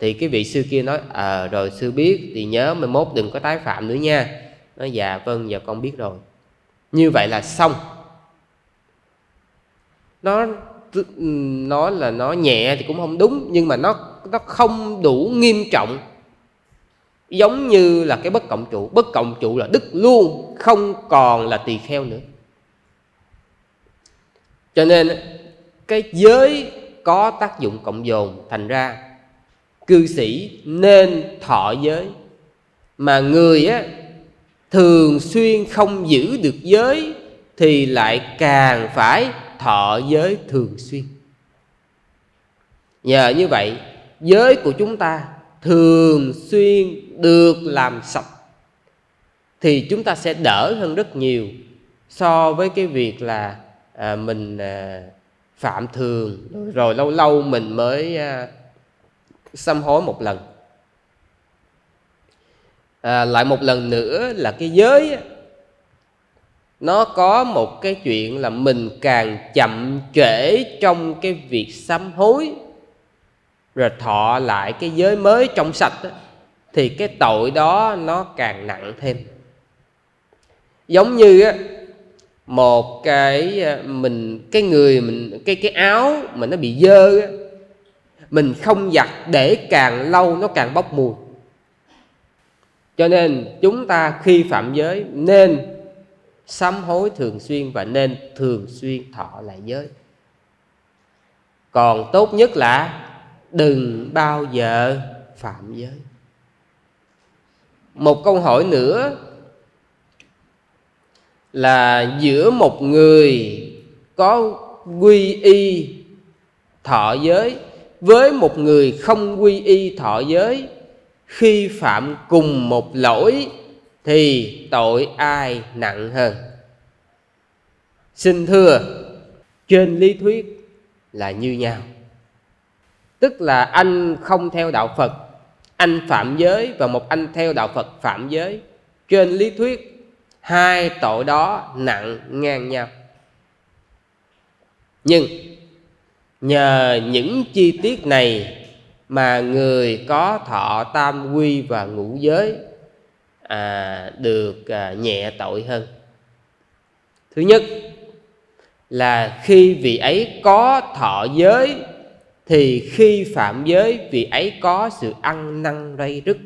Thì cái vị sư kia nói à, rồi sư biết thì nhớ mai mốt đừng có tái phạm nữa nha. Nói dạ vâng giờ con biết rồi. Như vậy là xong. Nó nó là nó nhẹ thì cũng không đúng nhưng mà nó nó không đủ nghiêm trọng. Giống như là cái bất cộng trụ. Bất cộng trụ là đức luôn, không còn là tỳ kheo nữa. Cho nên cái giới có tác dụng cộng dồn thành ra, cư sĩ nên thọ giới. Mà người á, thường xuyên không giữ được giới thì lại càng phải thọ giới thường xuyên. Nhờ như vậy giới của chúng ta thường xuyên được làm sạch thì chúng ta sẽ đỡ hơn rất nhiều so với cái việc là à, mình à, phạm thường. Rồi lâu lâu mình mới à, xăm hối một lần. À, lại một lần nữa là cái giới nó có một cái chuyện là mình càng chậm trễ trong cái việc sám hối rồi thọ lại cái giới mới trong sạch đó, thì cái tội đó nó càng nặng thêm. Giống như á một cái à, mình cái người mình cái cái áo mà nó bị dơ á mình không giặt để càng lâu nó càng bốc mùi. Cho nên chúng ta khi phạm giới nên sám hối thường xuyên và nên thường xuyên thọ lại giới. Còn tốt nhất là đừng bao giờ phạm giới. Một câu hỏi nữa là giữa một người có quy y thọ giới với một người không quy y thọ giới, khi phạm cùng một lỗi thì tội ai nặng hơn? Xin thưa, trên lý thuyết là như nhau tức là anh không theo đạo phật. Anh phạm giới và một anh theo đạo phật phạm giới. Trên lý thuyết hai tội đó nặng ngang nhau. Nhưng nhờ những chi tiết này mà người có thọ tam quy và ngũ giới à, được à, nhẹ tội hơn. Thứ nhất là khi vị ấy có thọ giới thì khi phạm giới, vị ấy có sự ăn năn rây rứt.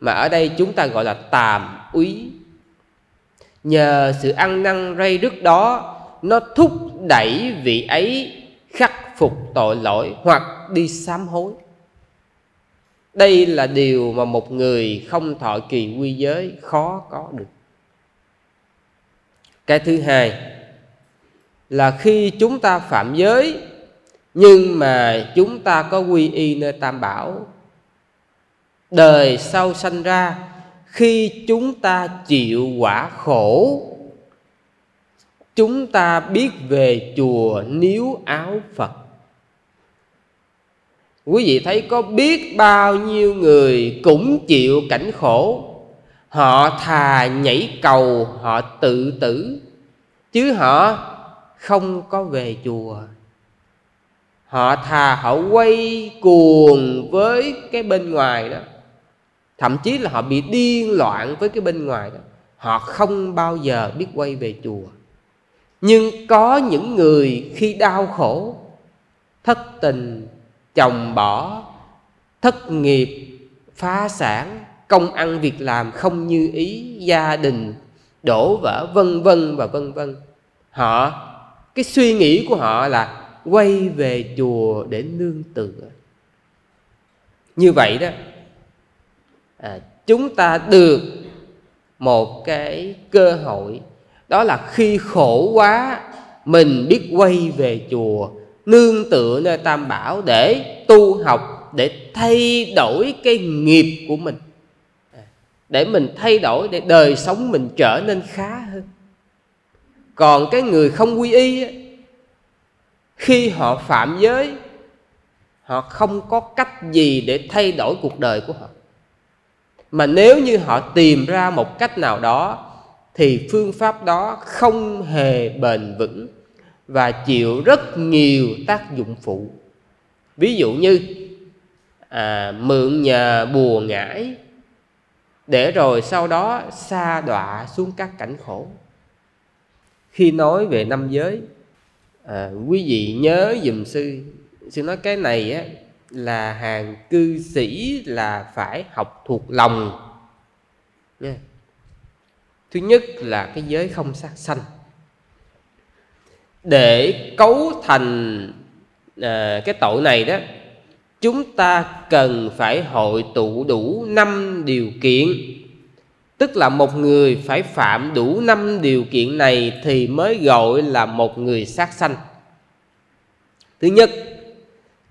Mà ở đây chúng ta gọi là tàm úy. Nhờ sự ăn năn rây rứt đó, nó thúc đẩy vị ấy khắc phục tội lỗi hoặc đi sám hối. Đây là điều mà một người không thọ kỳ quy giới khó có được. Cái thứ hai là khi chúng ta phạm giới nhưng mà chúng ta có quy y nơi tam bảo. Đời sau sanh ra, khi chúng ta chịu quả khổ, chúng ta biết về chùa níu áo phật. Quý vị thấy có biết bao nhiêu người cũng chịu cảnh khổ. Họ thà nhảy cầu, họ tự tử, chứ họ không có về chùa họ thà họ quay cuồng với cái bên ngoài đó. Thậm chí là họ bị điên loạn với cái bên ngoài đó. Họ không bao giờ biết quay về chùa. Nhưng có những người khi đau khổ, thất tình, chồng bỏ, thất nghiệp, phá sản, công ăn việc làm không như ý, gia đình đổ vỡ, vân vân và vân vân, họ, cái suy nghĩ của họ là quay về chùa để nương tựa. Như vậy đó à, chúng ta được một cái cơ hội đó là khi khổ quá mình biết quay về chùa nương tựa nơi tam bảo để tu học để thay đổi cái nghiệp của mình. À, để mình thay đổi để đời sống mình trở nên khá hơn. Còn cái người không quy y khi họ phạm giới họ không có cách gì để thay đổi cuộc đời của họ. Mà nếu như họ tìm ra một cách nào đó thì phương pháp đó không hề bền vững và chịu rất nhiều tác dụng phụ. Ví dụ như à, mượn nhờ bùa ngải để rồi sau đó xa đọa xuống các cảnh khổ. Khi nói về năm giới à, quý vị nhớ dùm sư. Sư nói cái này á là hàng cư sĩ là phải học thuộc lòng. Nha. Thứ nhất là cái giới không sát sanh. Để cấu thành à, cái tội này đó chúng ta cần phải hội tụ đủ năm điều kiện tức là một người phải phạm đủ năm điều kiện này thì mới gọi là một người sát sanh. Thứ nhất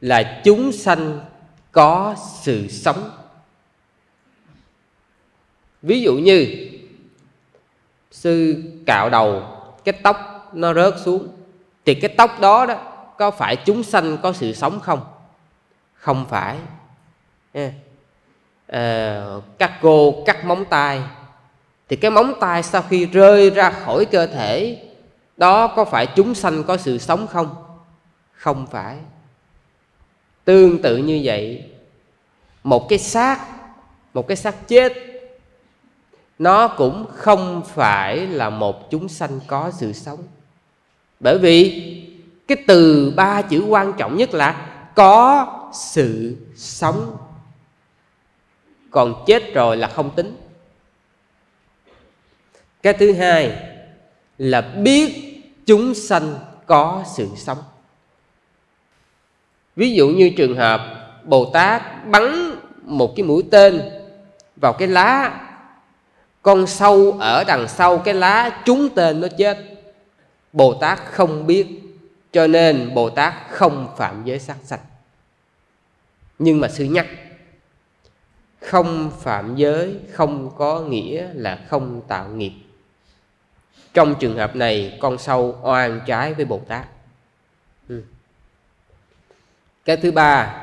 là chúng sanh có sự sống. Ví dụ như sư cạo đầu cái tóc nó rớt xuống thì cái tóc đó đó có phải chúng sanh có sự sống không? Không phải. À, các cô cắt móng tay thì cái móng tay sau khi rơi ra khỏi cơ thể, đó có phải chúng sanh có sự sống không? Không phải. Tương tự như vậy, một cái xác, một cái xác chết, nó cũng không phải là một chúng sanh có sự sống. Bởi vì cái từ ba chữ quan trọng nhất là có sự sống. Còn chết rồi là không tính cái thứ hai là biết chúng sanh có sự sống. Ví dụ như trường hợp bồ tát bắn một cái mũi tên vào cái lá, con sâu ở đằng sau cái lá trúng tên nó chết. Bồ tát không biết, cho nên bồ tát không phạm giới sát sanh. Nhưng mà sư nhắc, không phạm giới, không có nghĩa là không tạo nghiệp trong trường hợp này con sâu oan trái với bồ tát ừ. cái thứ ba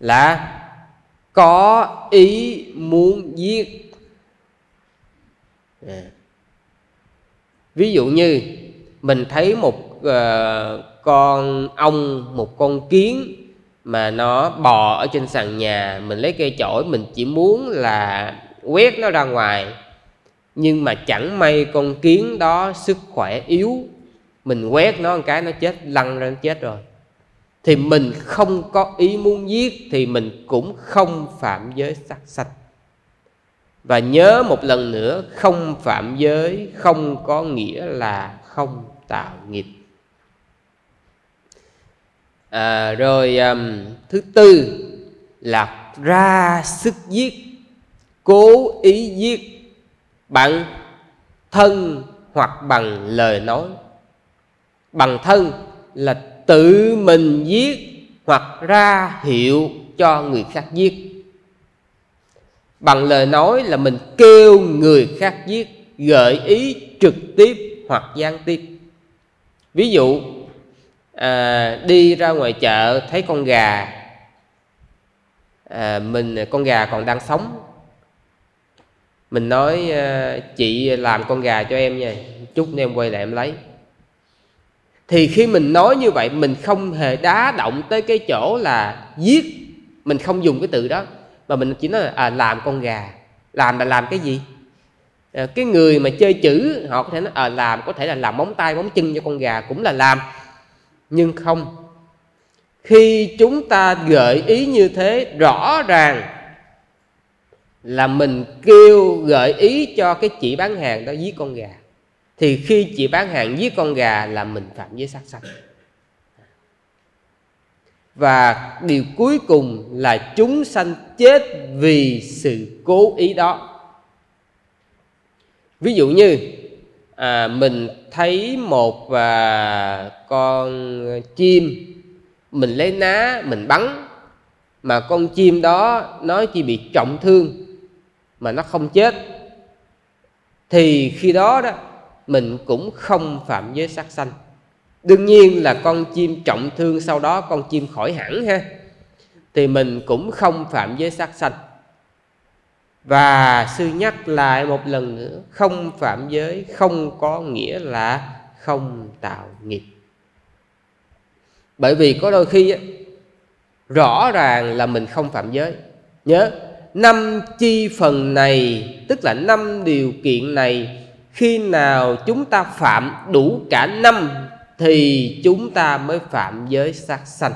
là có ý muốn giết à. ví dụ như mình thấy một uh, con ong một con kiến mà nó bò ở trên sàn nhà mình lấy cây chổi mình chỉ muốn là quét nó ra ngoài nhưng mà chẳng may con kiến đó sức khỏe yếu. Mình quét nó một cái nó chết lăn ra nó chết rồi. Thì mình không có ý muốn giết thì mình cũng không phạm giới sát sanh. Và nhớ một lần nữa không phạm giới không có nghĩa là không tạo nghiệp. À, rồi um, thứ tư là ra sức giết cố ý giết bằng thân hoặc bằng lời nói. Bằng thân là tự mình giết hoặc ra hiệu cho người khác giết bằng lời nói là mình kêu người khác giết gợi ý trực tiếp hoặc gián tiếp. Ví dụ à, đi ra ngoài chợ thấy con gà à, mình con gà còn đang sống mình nói ờ, chị làm con gà cho em nha chút nữa em quay lại em lấy. Thì khi mình nói như vậy mình không hề đá động tới cái chỗ là giết. Mình không dùng cái từ đó mà mình chỉ nói là à, làm con gà. Làm là làm cái gì? À, cái người mà chơi chữ họ có thể nói à, làm có thể là làm móng tay móng chân cho con gà cũng là làm. Nhưng không. Khi chúng ta gợi ý như thế rõ ràng là mình kêu gợi ý cho cái chị bán hàng đó giết con gà. Thì khi chị bán hàng giết con gà là mình phạm giới sát sanh. Và điều cuối cùng là chúng sanh chết vì sự cố ý đó. Ví dụ như à, mình thấy một à, con chim mình lấy ná mình bắn mà con chim đó nó chỉ bị trọng thương mà nó không chết, thì khi đó đó, mình cũng không phạm giới sát sanh. Đương nhiên là con chim trọng thương sau đó con chim khỏi hẳn ha, thì mình cũng không phạm giới sát sanh. Và sư nhắc lại một lần nữa, không phạm giới, không có nghĩa là không tạo nghiệp. Bởi vì có đôi khi rõ ràng là mình không phạm giới. Nhớ năm chi phần này, tức là năm điều kiện này, khi nào chúng ta phạm đủ cả năm thì chúng ta mới phạm giới sát sanh.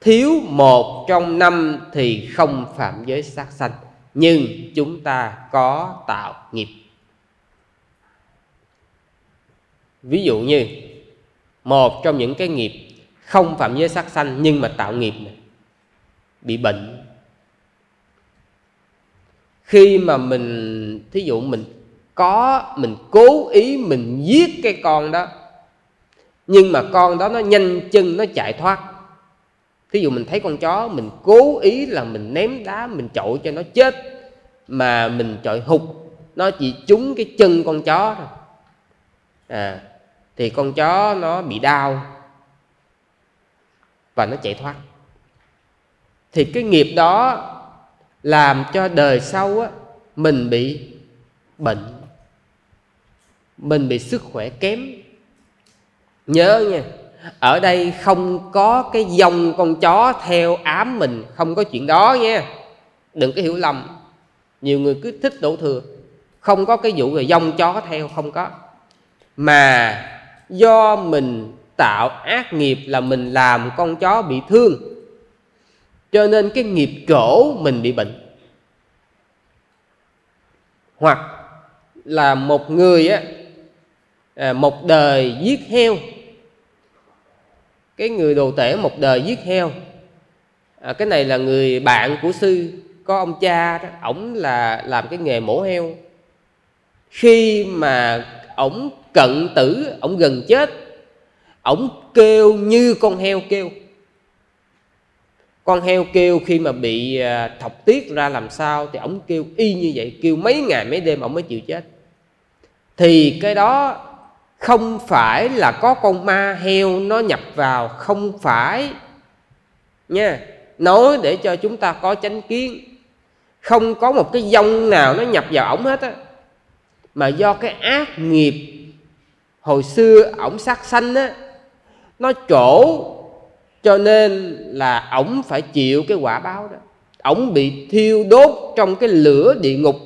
Thiếu một trong năm thì không phạm giới sát sanh, nhưng chúng ta có tạo nghiệp. Ví dụ như, một trong những cái nghiệp không phạm giới sát sanh nhưng mà tạo nghiệp này, bị bệnh khi mà mình, thí dụ mình có, mình cố ý mình giết cái con đó, nhưng mà con đó nó nhanh chân, nó chạy thoát. Thí dụ mình thấy con chó, mình cố ý là mình ném đá, mình chọi cho nó chết, mà mình chọi hụt, nó chỉ trúng cái chân con chó thôi. À thì con chó nó bị đau và nó chạy thoát. Thì cái nghiệp đó làm cho đời sau á, mình bị bệnh, mình bị sức khỏe kém. Nhớ nha, ở đây không có cái dòng con chó theo ám mình, không có chuyện đó nha. Đừng có hiểu lầm, nhiều người cứ thích đổ thừa. Không có cái vụ là dòng chó theo, không có. Mà do mình tạo ác nghiệp là mình làm con chó bị thương cho nên cái nghiệp trổ mình bị bệnh. Hoặc là một người á à, một đời giết heo. Cái người đồ tể một đời giết heo. À, cái này là người bạn của sư có ông cha đó ổng là làm cái nghề mổ heo. Khi mà ổng cận tử ổng gần chết ổng kêu như con heo kêu con heo kêu khi mà bị à, thọc tiết ra làm sao thì ổng kêu y như vậy, kêu mấy ngày mấy đêm ổng mới chịu chết. Thì cái đó không phải là có con ma heo nó nhập vào, không phải nha. Nói để cho chúng ta có chánh kiến. Không có một cái dông nào nó nhập vào ổng hết á. Mà do cái ác nghiệp, hồi xưa ổng sát sanh á, nó trổ cho nên là ổng phải chịu cái quả báo đó. Ổng bị thiêu đốt trong cái lửa địa ngục.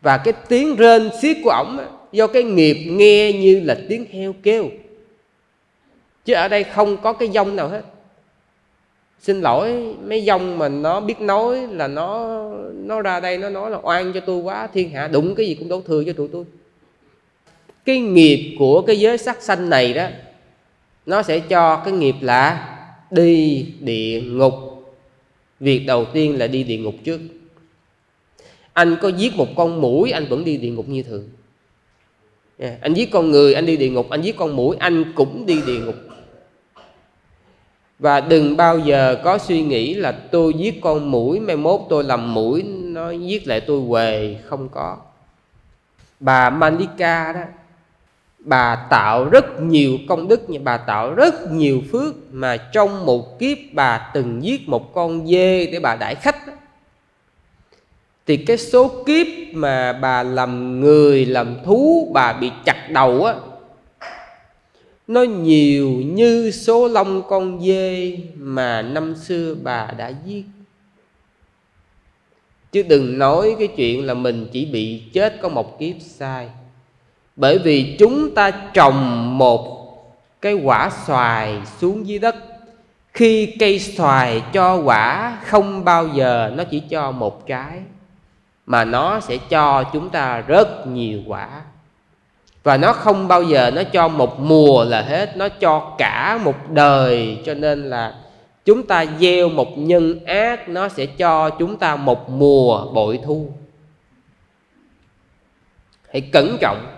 Và cái tiếng rên xiết của ổng do cái nghiệp nghe như là tiếng heo kêu. Chứ ở đây không có cái dông nào hết. Xin lỗi, mấy dông mà nó biết nói là nó nó ra đây, nó nói là oan cho tôi quá, thiên hạ đụng cái gì cũng đổ thừa cho tụi tôi. Cái nghiệp của cái giới sắc sanh này đó, nó sẽ cho cái nghiệp là đi địa ngục. Việc đầu tiên là đi địa ngục trước. Anh có giết một con mũi, anh vẫn đi địa ngục như thường. Yeah. anh giết con người, anh đi địa ngục. Anh giết con mũi, anh cũng đi địa ngục. Và đừng bao giờ có suy nghĩ là tôi giết con mũi, mai mốt tôi làm mũi, nó giết lại tôi về không có. Bà Manika đó bà tạo rất nhiều công đức nhưng bà tạo rất nhiều phước mà trong một kiếp bà từng giết một con dê để bà đãi khách thì cái số kiếp mà bà làm người, làm thú, bà bị chặt đầu á, nó nhiều như số lông con dê mà năm xưa bà đã giết. Chứ đừng nói cái chuyện là mình chỉ bị chết có một kiếp sai bởi vì chúng ta trồng một cái quả xoài xuống dưới đất. Khi cây xoài cho quả không bao giờ nó chỉ cho một trái mà nó sẽ cho chúng ta rất nhiều quả. Và nó không bao giờ nó cho một mùa là hết, nó cho cả một đời. Cho nên là chúng ta gieo một nhân ác, nó sẽ cho chúng ta một mùa bội thu. Hãy cẩn trọng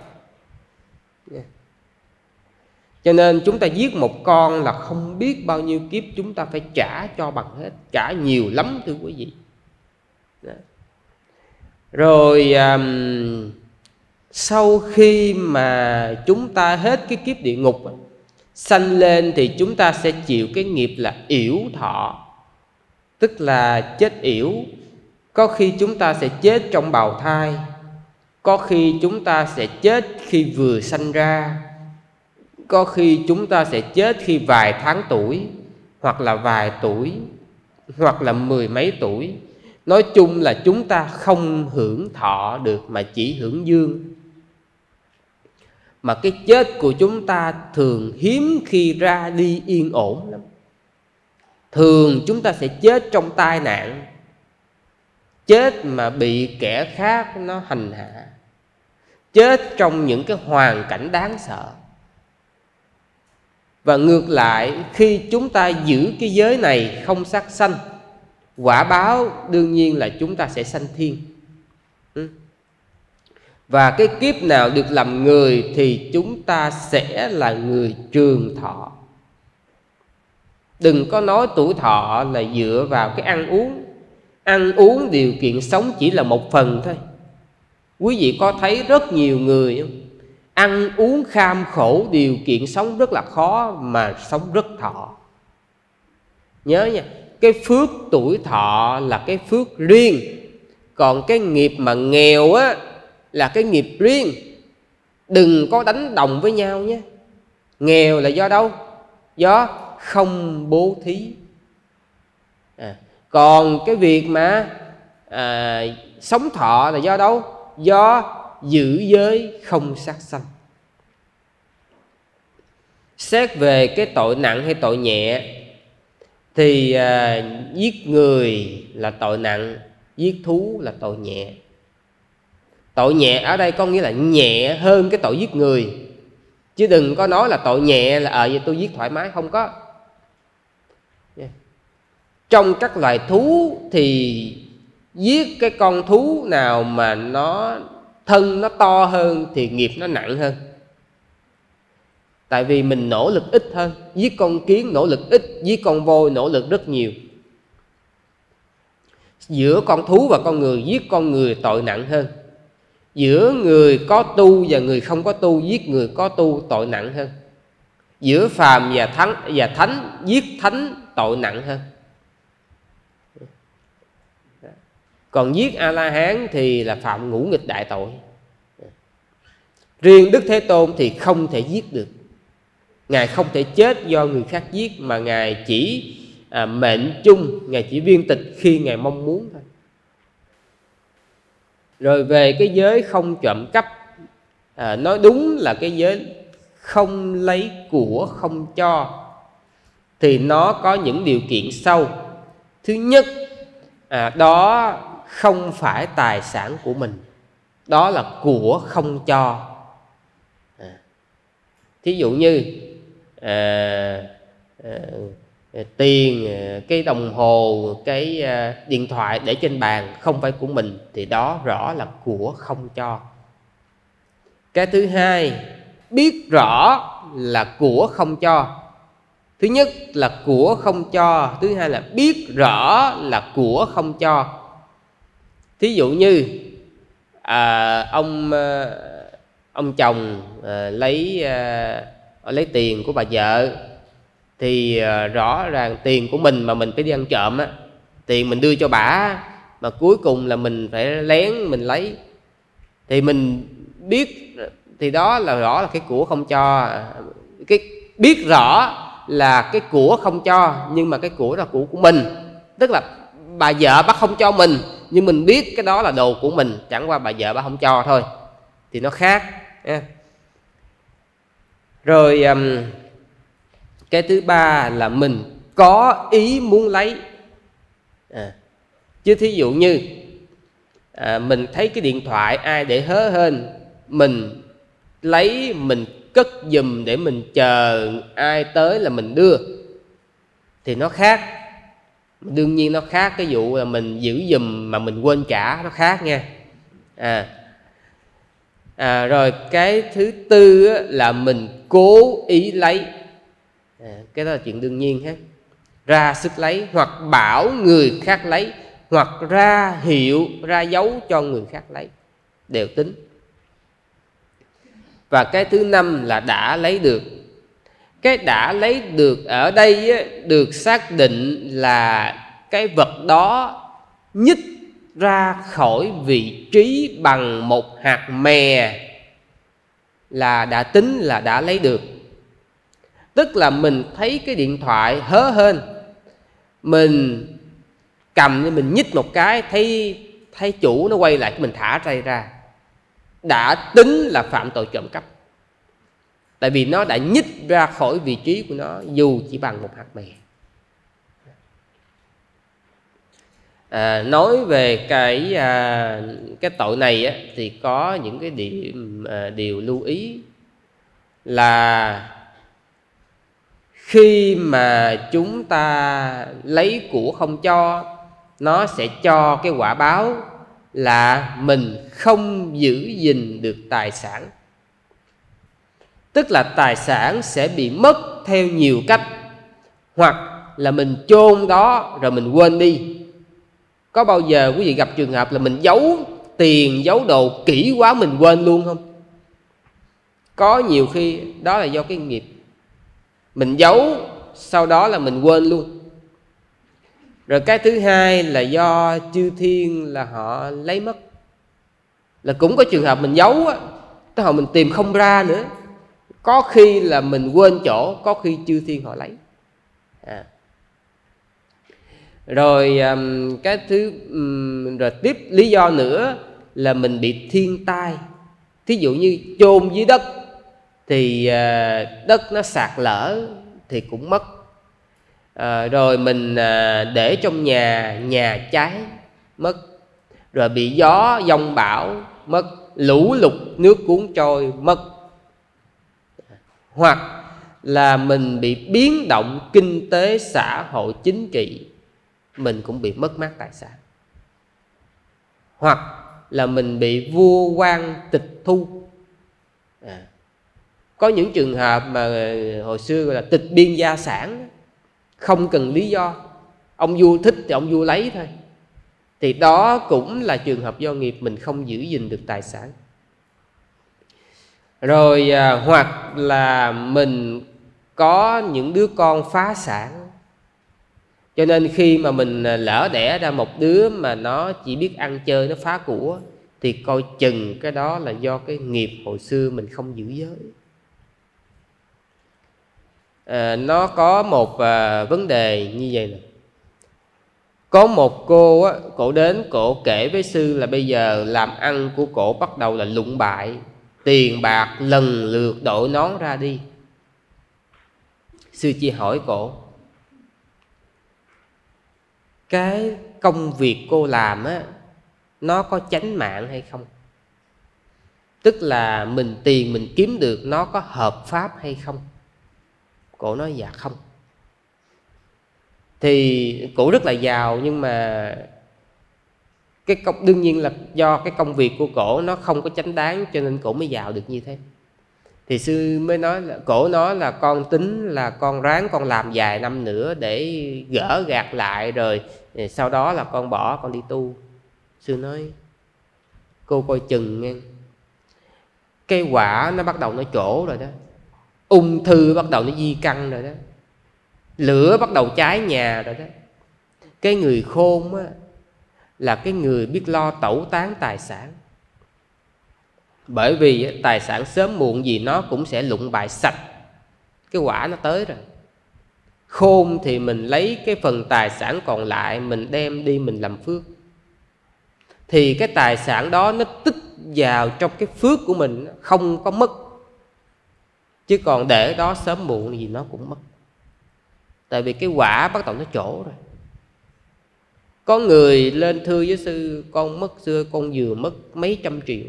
cho nên chúng ta giết một con là không biết bao nhiêu kiếp chúng ta phải trả cho bằng hết trả nhiều lắm thưa quý vị. Đó. rồi um, sau khi mà chúng ta hết cái kiếp địa ngục sanh lên thì chúng ta sẽ chịu cái nghiệp là yểu thọ tức là chết yểu. Có khi chúng ta sẽ chết trong bào thai có khi chúng ta sẽ chết khi vừa sanh ra có khi chúng ta sẽ chết khi vài tháng tuổi, hoặc là vài tuổi, hoặc là mười mấy tuổi. Nói chung là chúng ta không hưởng thọ được mà chỉ hưởng dương. Mà cái chết của chúng ta thường hiếm khi ra đi yên ổn lắm. Thường chúng ta sẽ chết trong tai nạn. Chết mà bị kẻ khác nó hành hạ. Chết trong những cái hoàn cảnh đáng sợ và ngược lại, khi chúng ta giữ cái giới này không sát sanh, quả báo đương nhiên là chúng ta sẽ sanh thiên. Ừ. Và cái kiếp nào được làm người thì chúng ta sẽ là người trường thọ. Đừng có nói tuổi thọ là dựa vào cái ăn uống. Ăn uống điều kiện sống chỉ là một phần thôi. Quý vị có thấy rất nhiều người không? Ăn uống kham khổ điều kiện sống rất là khó mà sống rất thọ. Nhớ nha cái phước tuổi thọ là cái phước riêng. Còn cái nghiệp mà nghèo á là cái nghiệp riêng. Đừng có đánh đồng với nhau nhé. Nghèo là do đâu? Do không bố thí. À, còn cái việc mà à, sống thọ là do đâu? Do giữ giới không sát sanh. Xét về cái tội nặng hay tội nhẹ thì à, giết người là tội nặng giết thú là tội nhẹ. Tội nhẹ ở đây có nghĩa là nhẹ hơn cái tội giết người. Chứ đừng có nói là tội nhẹ là ờ, ở à, tôi giết thoải mái. Không có. Trong các loài thú thì giết cái con thú nào mà nó thân nó to hơn thì nghiệp nó nặng hơn. Tại vì mình nỗ lực ít hơn giết con kiến nỗ lực ít giết con voi nỗ lực rất nhiều. Giữa con thú và con người, giết con người tội nặng hơn. Giữa người có tu và người không có tu, giết người có tu tội nặng hơn. Giữa phàm và thánh và thánh, giết thánh tội nặng hơn. Còn giết a la hán thì là phạm ngũ nghịch đại tội. Riêng đức thế tôn thì không thể giết được. Ngài không thể chết do người khác giết mà ngài chỉ à, mệnh chung ngài chỉ viên tịch khi ngài mong muốn thôi. Rồi về cái giới không trộm cắp à, nói đúng là cái giới không lấy của không cho thì nó có những điều kiện sau. Thứ nhất à, đó không phải tài sản của mình. Đó là của không cho. À. thí dụ như à, à, tiền à, cái đồng hồ cái à, điện thoại để trên bàn không phải của mình thì đó rõ là của không cho. Cái thứ hai biết rõ là của không cho. Thứ nhất là của không cho thứ hai là biết rõ là của không cho thí dụ như à, ông ờ, ông chồng à, lấy à, lấy tiền của bà vợ thì à, rõ ràng tiền của mình mà mình phải đi ăn trộm á tiền mình đưa cho bà mà cuối cùng là mình phải lén mình lấy. Thì mình biết thì đó là rõ là cái của không cho cái biết rõ là cái của không cho nhưng mà cái của là của của mình. Tức là bà vợ bắt không cho mình nhưng mình biết cái đó là đồ của mình chẳng qua bà vợ bà không cho thôi. Thì nó khác rồi um, cái thứ ba là mình có ý muốn lấy. À, chứ thí dụ như à, mình thấy cái điện thoại ai để hớ hên mình lấy mình cất giùm để mình chờ ai tới là mình đưa thì nó khác đương nhiên nó khác cái vụ là mình giữ giùm mà mình quên trả nó khác nha. À, à rồi cái thứ tư là mình cố ý lấy. À, cái đó là chuyện đương nhiên hết. Ra sức lấy hoặc bảo người khác lấy hoặc ra hiệu ra dấu cho người khác lấy. Đều tính. Và cái thứ năm là đã lấy được cái đã lấy được ở đây được xác định là cái vật đó nhích ra khỏi vị trí bằng một hạt mè là đã tính là đã lấy được. Tức là mình thấy cái điện thoại hớ hên, mình cầm như mình nhích một cái, thấy thấy chủ nó quay lại, mình thả tay ra. Đã tính là phạm tội trộm cắp tại vì nó đã nhích ra khỏi vị trí của nó dù chỉ bằng một hạt mè à, nói về cái à, cái tội này á, thì có những cái điểm à, điều lưu ý là khi mà chúng ta lấy của không cho nó sẽ cho cái quả báo là mình không giữ gìn được tài sản tức là tài sản sẽ bị mất theo nhiều cách. Hoặc là mình chôn đó rồi mình quên đi. Có bao giờ quý vị gặp trường hợp là mình giấu tiền, giấu đồ kỹ quá mình quên luôn không? Có nhiều khi đó là do cái nghiệp. Mình giấu, sau đó là mình quên luôn. Rồi cái thứ hai là do chư thiên là họ lấy mất. Là cũng có trường hợp mình giấu á, tới hồi mình tìm không ra nữa có khi là mình quên chỗ có khi chư thiên họ lấy. À. rồi um, cái thứ um, rồi tiếp lý do nữa là mình bị thiên tai. Thí dụ như chôn dưới đất thì uh, đất nó sạt lở thì cũng mất. À, rồi mình à, để trong nhà nhà cháy mất. Rồi bị gió giông bão mất. Lũ lụt nước cuốn trôi mất hoặc là mình bị biến động kinh tế, xã hội, chính trị, mình cũng bị mất mát tài sản. Hoặc là mình bị vua quan tịch thu. À. có những trường hợp mà hồi xưa gọi là tịch biên gia sản, không cần lý do, ông vua thích thì ông vua lấy thôi. Thì đó cũng là trường hợp do nghiệp mình không giữ gìn được tài sản rồi à, hoặc là mình có những đứa con phá sản. Cho nên khi mà mình à, lỡ đẻ ra một đứa mà nó chỉ biết ăn chơi nó phá của thì coi chừng cái đó là do cái nghiệp hồi xưa mình không giữ giới. À, nó có một à, vấn đề như vậy này có một cô á, cổ đến cổ kể với sư là bây giờ làm ăn của cổ bắt đầu là lụng bại tiền bạc lần lượt đội nón ra đi. Sư chi hỏi cổ, cái công việc cô làm á, nó có chánh mạng hay không? Tức là mình tiền mình kiếm được nó có hợp pháp hay không? Cổ nói dạ không. Thì cổ rất là giàu nhưng mà cái công, đương nhiên là do cái công việc của cổ nó không có chánh đáng cho nên cổ mới giàu được như thế. Thì sư mới nói là, cổ nói là con tính là con ráng con làm vài năm nữa để gỡ gạt lại rồi ờ, sau đó là con bỏ, con đi tu. Sư nói, cô coi chừng nghe. Cái quả nó bắt đầu nó chỗ rồi đó. Ung thư bắt đầu nó di căn rồi đó. Lửa bắt đầu cháy nhà rồi đó. Cái người khôn á là cái người biết lo tẩu tán tài sản. Bởi vì tài sản sớm muộn gì nó cũng sẽ lụng bại sạch. Cái quả nó tới rồi. Khôn thì mình lấy cái phần tài sản còn lại mình đem đi mình làm phước. Thì cái tài sản đó nó tích vào trong cái phước của mình, không có mất. Chứ còn để đó sớm muộn gì nó cũng mất. Tại vì cái quả bắt đầu nó trổ rồi có người lên thưa với sư con mất xưa con vừa mất mấy trăm triệu.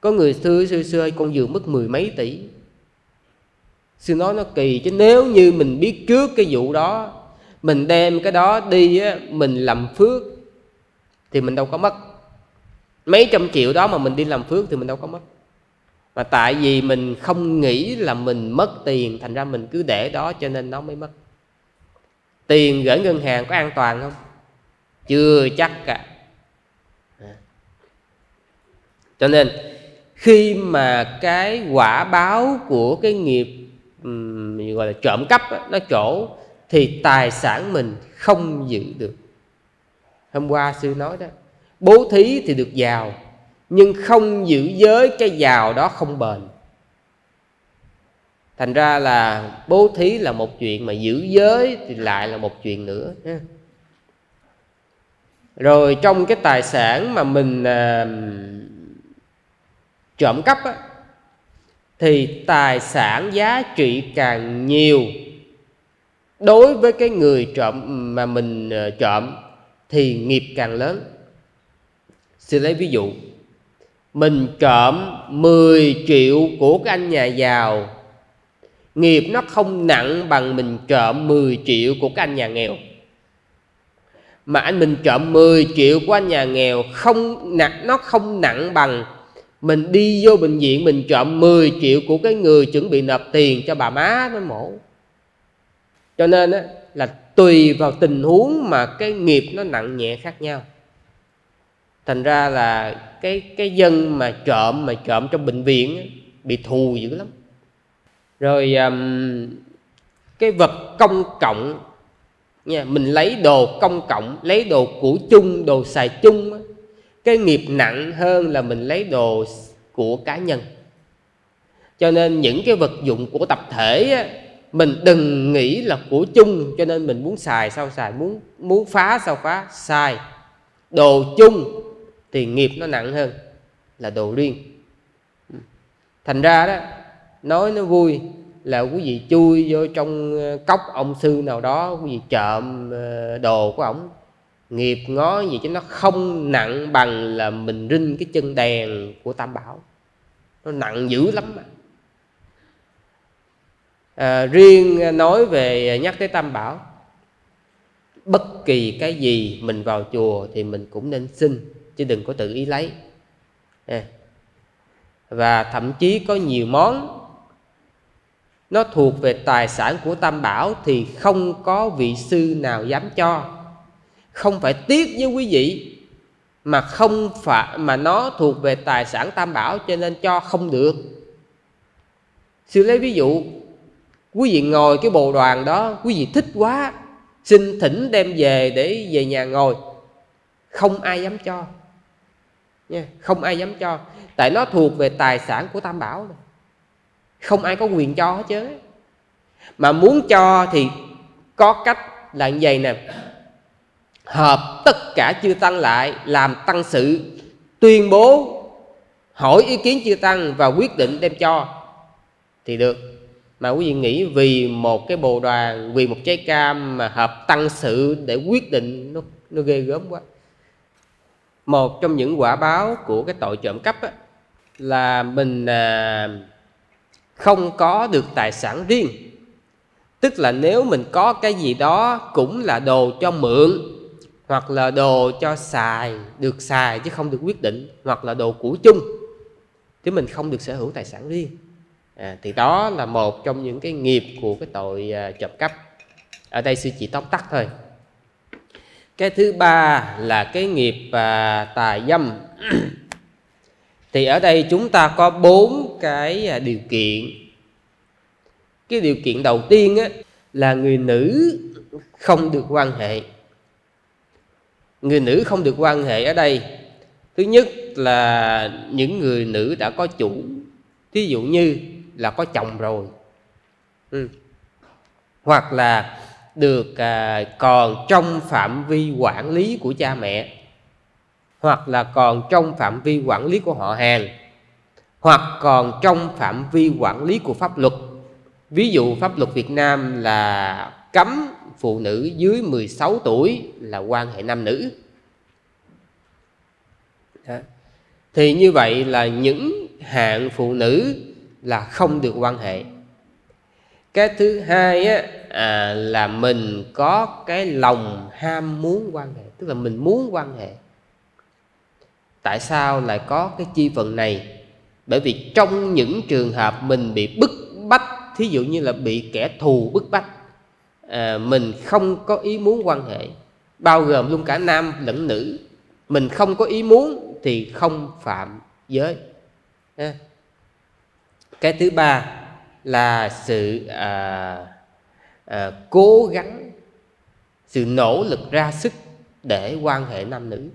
Có người thưa sư xưa con vừa mất mười mấy tỷ. Sư nói nó kỳ chứ nếu như mình biết trước cái vụ đó mình đem cái đó đi á, mình làm phước thì mình đâu có mất. Mấy trăm triệu đó mà mình đi làm phước thì mình đâu có mất. Mà tại vì mình không nghĩ là mình mất tiền thành ra mình cứ để đó cho nên nó mới mất. Tiền gửi ngân hàng có an toàn không? Chưa chắc cả. Cho nên khi mà cái quả báo của cái nghiệp um, gọi là trộm cắp đó, nó chỗ thì tài sản mình không giữ được. Hôm qua sư nói đó bố thí thì được giàu nhưng không giữ giới cái giàu đó không bền. Thành ra là bố thí là một chuyện mà giữ giới thì lại là một chuyện nữa rồi trong cái tài sản mà mình à, trộm cắp á, thì tài sản giá trị càng nhiều đối với cái người trộm mà mình à, trộm thì nghiệp càng lớn. Xin lấy ví dụ Mình trộm 10 triệu của cái anh nhà giàu Nghiệp nó không nặng bằng mình trộm 10 triệu của cái anh nhà nghèo. Mà anh mình trộm 10 triệu của anh nhà nghèo không nặng Nó không nặng bằng. Mình đi vô bệnh viện mình trộm 10 triệu của cái người chuẩn bị nộp tiền cho bà má nó mổ. Cho nên á, là tùy vào tình huống mà cái nghiệp nó nặng nhẹ khác nhau. Thành ra là cái cái dân mà trộm mà trộm trong bệnh viện bị thù dữ lắm. Rồi um, cái vật công cộng nha mình lấy đồ công cộng lấy đồ của chung đồ xài chung cái nghiệp nặng hơn là mình lấy đồ của cá nhân. Cho nên những cái vật dụng của tập thể á, mình đừng nghĩ là của chung cho nên mình muốn xài sao xài muốn muốn phá sao phá sai đồ chung thì nghiệp nó nặng hơn là đồ riêng. Thành ra đó nói nó vui là quý vị chui vô trong ờ, cốc ông sư nào đó quý vị trộm ờ, đồ của ổng nghiệp ngó gì chứ nó không nặng bằng là mình rinh cái chân đèn của tam bảo. Nó nặng dữ lắm mà. À, riêng ờ, nói về nhắc tới tam bảo bất kỳ cái gì mình vào chùa thì mình cũng nên xin chứ đừng có tự ý lấy. À, và thậm chí có nhiều món nó thuộc về tài sản của tam bảo thì không có vị sư nào dám cho. Không phải tiếc với quý vị, mà không phải, mà nó thuộc về tài sản tam bảo cho nên cho không được. Sư lấy ví dụ, quý vị ngồi cái bồ đoàn đó, quý vị thích quá, xin thỉnh đem về để về nhà ngồi. Không ai dám cho. Nha, không ai dám cho. Tại nó thuộc về tài sản của tam bảo này không ai có quyền cho hết chứ. Mà muốn cho thì có cách là như vậy nè. Hợp tất cả chư tăng lại làm tăng sự tuyên bố hỏi ý kiến chư tăng và quyết định đem cho. Thì được. Mà quý vị nghĩ vì một cái bồ đoàn vì một trái cam mà hợp tăng sự để quyết định nó nó ghê gớm quá. Một trong những quả báo của cái tội trộm cắp á, là mình à, không có được tài sản riêng. Tức là nếu mình có cái gì đó cũng là đồ cho mượn hoặc là đồ cho xài được xài chứ không được quyết định hoặc là đồ của chung chứ mình không được sở hữu tài sản riêng. À, thì đó là một trong những cái nghiệp của cái tội à, trộm cắp. Ở đây sư chỉ tóm tắt thôi. Cái thứ ba là cái nghiệp à, tà dâm. Thì ở đây chúng ta có bốn cái à, điều kiện cái điều kiện đầu tiên á, là người nữ không được quan hệ người nữ không được quan hệ ở đây thứ nhất là những người nữ đã có chủ thí dụ như là có chồng rồi ừ. hoặc là được à, còn trong phạm vi quản lý của cha mẹ hoặc là còn trong phạm vi quản lý của họ hàng hoặc còn trong phạm vi quản lý của pháp luật. Ví dụ pháp luật Việt Nam là cấm phụ nữ dưới 16 tuổi là quan hệ nam nữ. Đó. thì như vậy là những hạng phụ nữ là không được quan hệ. Cái thứ hai á, à, là mình có cái lòng ham muốn quan hệ tức là mình muốn quan hệ. Tại sao lại có cái chi phần này? Bởi vì trong những trường hợp mình bị bức bách thí dụ như là bị kẻ thù bức bách à, mình không có ý muốn quan hệ bao gồm luôn cả nam lẫn nữ mình không có ý muốn thì không phạm giới. À, cái thứ ba là sự à, à, cố gắng sự nỗ lực ra sức để quan hệ nam nữ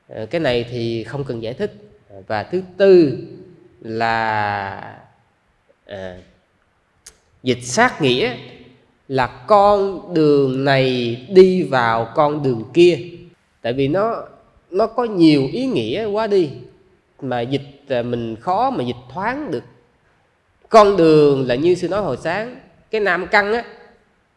à, Ờ, cái này thì không cần giải thích. Ờ, và thứ tư là à, dịch sát nghĩa là con đường này đi vào con đường kia. Tại vì nó nó có nhiều ý nghĩa quá đi mà dịch mình khó mà dịch thoáng được. Con đường là như sư nói hồi sáng cái nam căn á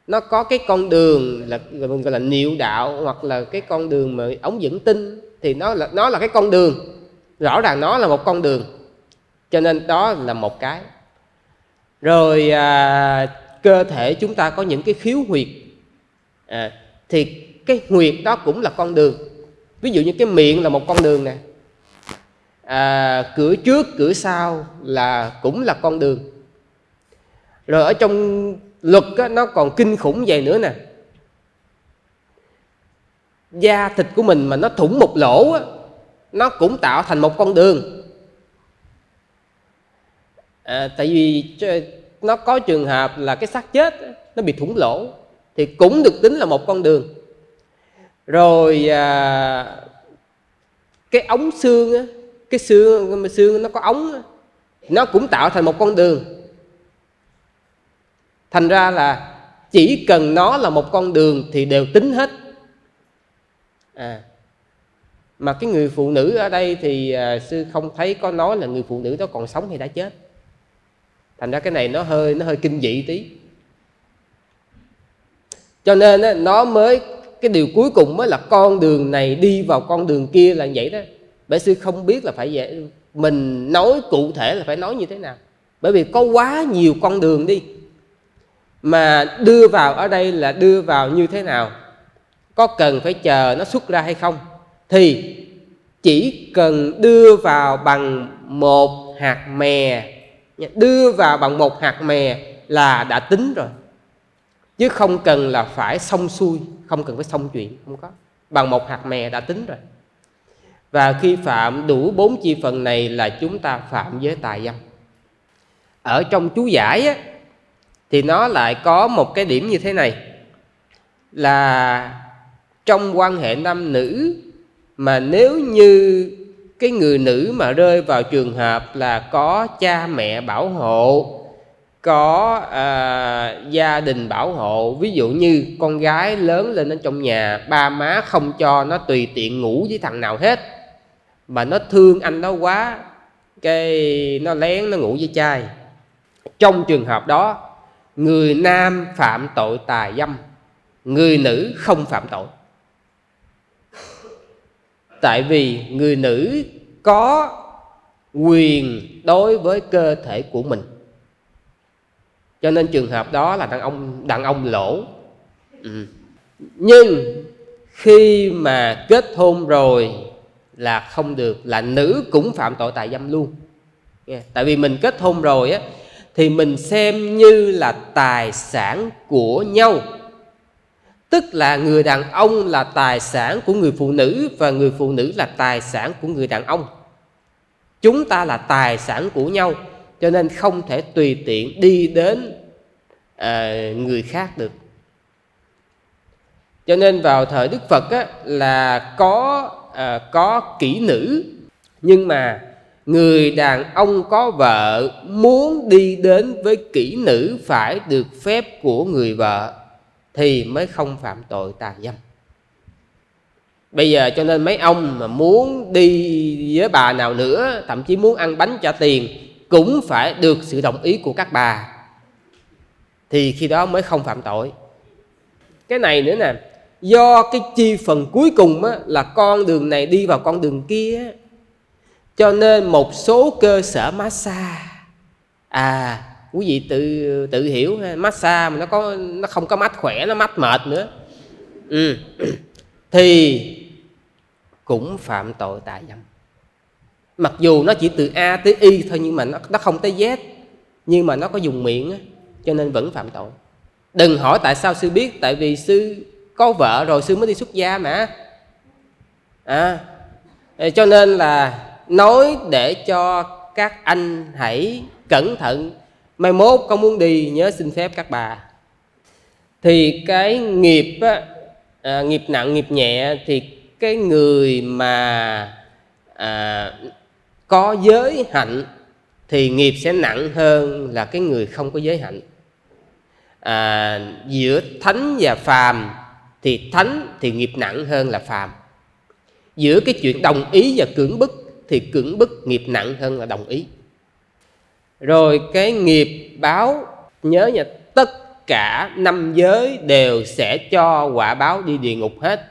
nó có cái con đường là mình gọi là niệu đạo hoặc là cái con đường mà ống dẫn tinh thì nó là nó là cái con đường. Rõ ràng nó là một con đường. Cho nên đó là một cái. Rồi à, cơ thể chúng ta có những cái khiếu huyệt. À, thì cái huyệt đó cũng là con đường. Ví dụ như cái miệng là một con đường nè. À, cửa trước cửa sau là cũng là con đường. Rồi ở trong luật á, nó còn kinh khủng vậy nữa nè da thịt của mình mà nó thủng một lỗ á, nó cũng tạo thành một con đường. À, tại vì nó có trường hợp là cái xác chết nó bị thủng lỗ thì cũng được tính là một con đường. Rồi à, cái ống xương á, cái xương xương nó có ống á, nó cũng tạo thành một con đường. Thành ra là chỉ cần nó là một con đường thì đều tính hết à. Mà cái người phụ nữ ở đây thì à, sư không thấy có nói là người phụ nữ đó còn sống hay đã chết. Thành ra cái này nó hơi nó hơi kinh dị tí. Cho nên á, nó mới cái điều cuối cùng mới là con đường này đi vào con đường kia là vậy đó. Bởi sư không biết là phải vậy mình nói cụ thể là phải nói như thế nào. Bởi vì có quá nhiều con đường đi mà đưa vào ở đây là đưa vào như thế nào? Có cần phải chờ nó xuất ra hay không thì chỉ cần đưa vào bằng một hạt mè đưa vào bằng một hạt mè là đã tính rồi chứ không cần là phải xong xuôi không cần phải xong chuyện không có. Bằng một hạt mè đã tính rồi. Và khi phạm đủ bốn chi phần này là chúng ta phạm với tài dâm ở trong chú giải á, thì nó lại có một cái điểm như thế này là trong quan hệ nam nữ mà nếu như cái người nữ mà rơi vào trường hợp là có cha mẹ bảo hộ có à, gia đình bảo hộ ví dụ như con gái lớn lên ở trong nhà ba má không cho nó tùy tiện ngủ với thằng nào hết mà nó thương anh đó quá cái nó lén nó ngủ với trai. Trong trường hợp đó người nam phạm tội tà dâm người nữ không phạm tội tại vì người nữ có quyền đối với cơ thể của mình. Cho nên trường hợp đó là đàn ông đàn ông lỗ. Ừ. nhưng khi mà kết hôn rồi là không được, là nữ cũng phạm tội tài dâm luôn. Tại vì mình kết hôn rồi á, thì mình xem như là tài sản của nhau tức là người đàn ông là tài sản của người phụ nữ và người phụ nữ là tài sản của người đàn ông. Chúng ta là tài sản của nhau cho nên không thể tùy tiện đi đến à, người khác được. Cho nên vào thời đức phật á, là có à, có kỹ nữ nhưng mà người đàn ông có vợ muốn đi đến với kỹ nữ phải được phép của người vợ thì mới không phạm tội tà dâm. Bây giờ cho nên mấy ông mà muốn đi với bà nào nữa thậm chí muốn ăn bánh trả tiền cũng phải được sự đồng ý của các bà. Thì khi đó mới không phạm tội. Cái này nữa nè do cái chi phần cuối cùng á, là con đường này đi vào con đường kia cho nên một số cơ sở massage à quý vị tự tự hiểu massage mà nó có nó không có mắt khỏe nó mắt mệt nữa. Ừ. thì cũng phạm tội tà dâm. Mặc dù nó chỉ từ a tới y thôi nhưng mà nó nó không tới z nhưng mà nó có dùng miệng á, cho nên vẫn phạm tội. Đừng hỏi tại sao sư biết tại vì sư có vợ rồi sư mới đi xuất gia mà. À, cho nên là nói để cho các anh hãy cẩn thận mai mốt con muốn đi nhớ xin phép các bà. Thì cái nghiệp á, à, nghiệp nặng nghiệp nhẹ thì cái người mà à, có giới hạnh thì nghiệp sẽ nặng hơn là cái người không có giới hạnh. À, giữa thánh và phàm thì thánh thì nghiệp nặng hơn là phàm. Giữa cái chuyện đồng ý và cưỡng bức thì cưỡng bức nghiệp nặng hơn là đồng ý rồi cái nghiệp báo nhớ nha tất cả năm giới đều sẽ cho quả báo đi địa ngục hết.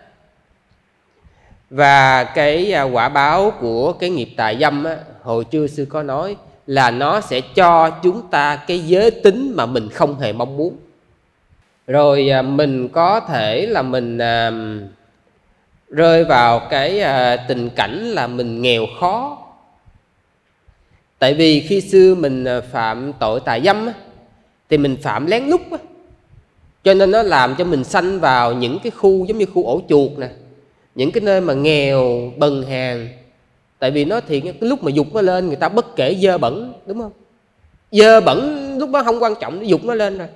Và cái à, quả báo của cái nghiệp tà dâm á, hồi trưa sư có nói là nó sẽ cho chúng ta cái giới tính mà mình không hề mong muốn. Rồi à, mình có thể là mình à, rơi vào cái à, tình cảnh là mình nghèo khó tại vì khi xưa mình à, phạm tội tà dâm á, thì mình phạm lén lút á. cho nên nó làm cho mình sanh vào những cái khu giống như khu ổ chuột nè những cái nơi mà nghèo bần hàn. Tại vì nó thì cái lúc mà dục nó lên người ta bất kể dơ bẩn đúng không? Dơ bẩn lúc đó không quan trọng dục nó lên rồi.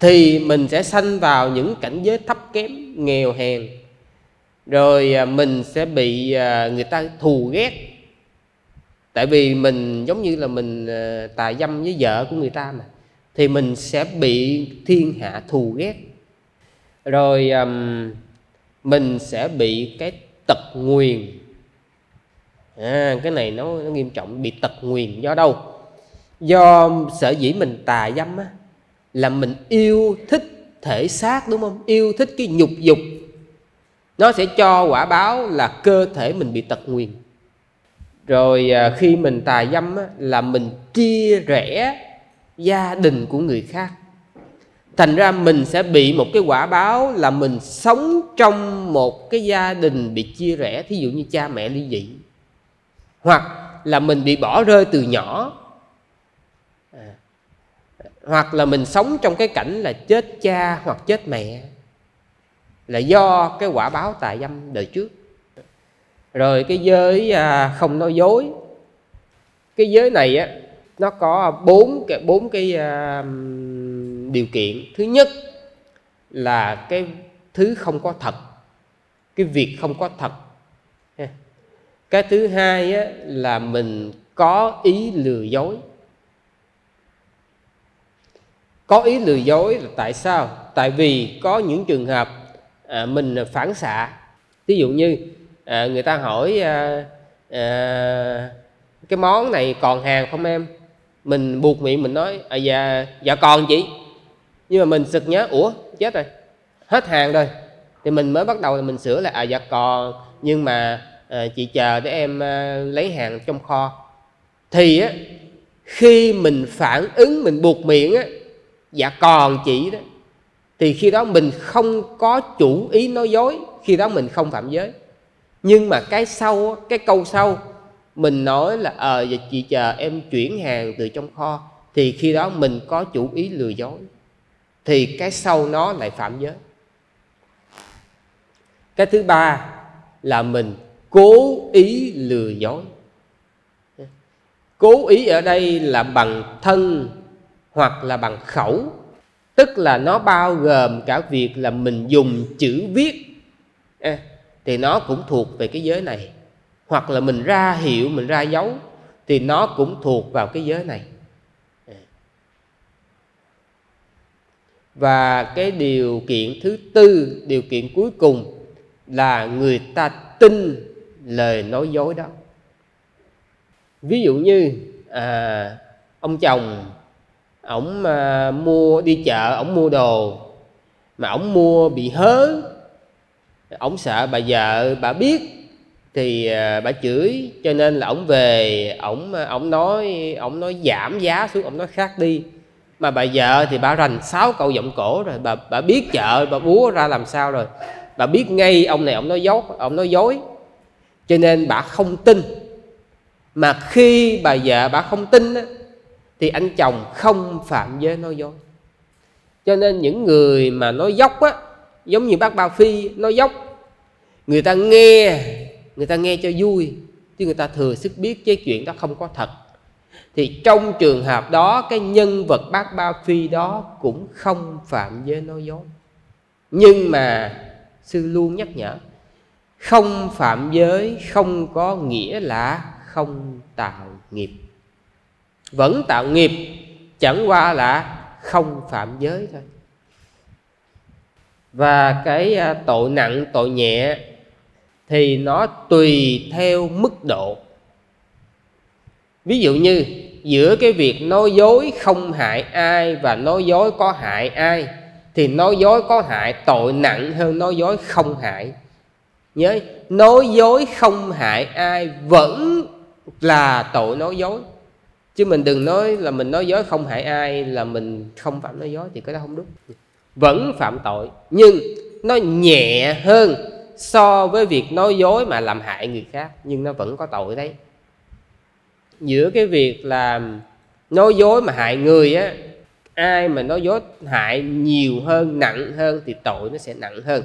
Thì mình sẽ sanh vào những cảnh giới thấp kém nghèo hèn. Rồi à, mình sẽ bị à, người ta thù ghét tại vì mình giống như là mình ờ, tà dâm với vợ của người ta mà thì mình sẽ bị thiên hạ thù ghét. Rồi mình sẽ bị cái tật nguyền. À, cái này nó, nó nghiêm trọng bị tật nguyền do đâu? Do sở dĩ mình tà dâm á là mình yêu thích thể xác đúng không? Yêu thích cái nhục dục. Nó sẽ cho quả báo là cơ thể mình bị tật nguyền rồi à, khi mình tà dâm á, là mình chia rẽ gia đình của người khác. Thành ra mình sẽ bị một cái quả báo là mình sống trong một cái gia đình bị chia rẽ thí dụ như cha mẹ ly dị. Hoặc là mình bị bỏ rơi từ nhỏ. À, hoặc là mình sống trong cái cảnh là chết cha hoặc chết mẹ. Là do cái quả báo tà dâm đời trước rồi cái giới à, không nói dối. Cái giới này á nó có bốn cái bốn cái à, điều kiện. Thứ nhất là cái thứ không có thật cái việc không có thật. Cái thứ hai á, là mình có ý lừa dối. Có ý lừa dối là tại sao? Tại vì có những trường hợp à, mình phản xạ. Ví dụ như à, người ta hỏi à, à, cái món này còn hàng không em? Mình buộc miệng mình nói à dạ dạ còn chị. Nhưng mà mình sực nhớ ủa chết rồi hết hàng rồi. Thì mình mới bắt đầu là mình sửa lại à dạ còn nhưng mà à, chị chờ để em à, lấy hàng trong kho. Thì á khi mình phản ứng mình buộc miệng á dạ còn chị đó. Thì khi đó mình không có chủ ý nói dối khi đó mình không phạm giới nhưng mà cái sau cái câu sau mình nói là ờ à, chị chờ em chuyển hàng từ trong kho. Thì khi đó mình có chủ ý lừa dối. Thì cái sau nó lại phạm giới. Cái thứ ba là mình cố ý lừa dối. Cố ý ở đây là bằng thân hoặc là bằng khẩu. Tức là nó bao gồm cả việc là mình dùng chữ viết. À, thì nó cũng thuộc về cái giới này. Hoặc là mình ra hiệu mình ra dấu thì nó cũng thuộc vào cái giới này. Và cái điều kiện thứ tư điều kiện cuối cùng là người ta tin lời nói dối đó. Ví dụ như à, ông chồng ổng à, mua đi chợ ổng mua đồ mà ổng mua bị hớ ổng sợ bà vợ bà biết thì à, bà chửi cho nên là ổng về ổng à, ổng nói ổng nói giảm giá xuống ổng nói khác đi. Mà bà vợ thì bà rành sáu câu giọng cổ rồi bà bà biết chợ bà búa ra làm sao rồi. Bà biết ngay ông này ông nói dối ông nói dối. Cho nên bà không tin. Mà khi bà vợ bà không tin á, thì anh chồng không phạm giới nói dối. Cho nên những người mà nói dốc á giống như bác Ba Phi nói dốc, người ta nghe, người ta nghe cho vui, chứ người ta thừa sức biết cái chuyện đó không có thật. Thì trong trường hợp đó, cái nhân vật bác Ba Phi đó cũng không phạm giới nói dối. Nhưng mà sư luôn nhắc nhở, không phạm giới không có nghĩa là không tạo nghiệp. Vẫn tạo nghiệp, chẳng qua là không phạm giới thôi và cái à, tội nặng, tội nhẹ thì nó tùy theo mức độ. Ví dụ như giữa cái việc nói dối không hại ai và nói dối có hại ai thì nói dối có hại, tội nặng hơn nói dối không hại. Nhớ, nói dối không hại ai vẫn là tội nói dối. Chứ mình đừng nói là mình nói dối không hại ai là mình không phạm nói dối thì cái đó không đúng vẫn phạm tội, nhưng nó nhẹ hơn so với việc nói dối mà làm hại người khác, nhưng nó vẫn có tội đấy. Giữa cái việc là nói dối mà hại người á, ai mà nói dối hại nhiều hơn, nặng hơn thì tội nó sẽ nặng hơn.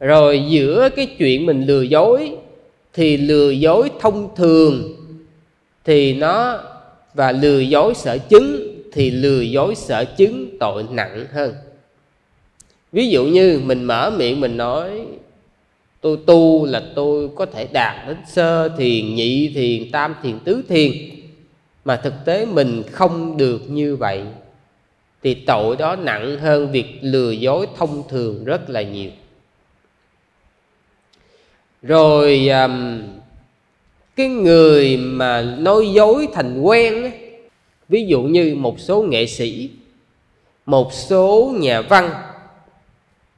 Rồi giữa cái chuyện mình lừa dối thì lừa dối thông thường thì nó và lừa dối sở chứng thì lừa dối sợ chứng tội nặng hơn. Ví dụ như mình mở miệng mình nói tôi tu là tôi có thể đạt đến sơ thiền nhị thiền tam thiền tứ thiền. Mà thực tế mình không được như vậy thì tội đó nặng hơn việc lừa dối thông thường rất là nhiều. Rồi um, cái người mà nói dối thành quen ví dụ như một số nghệ sĩ một số nhà văn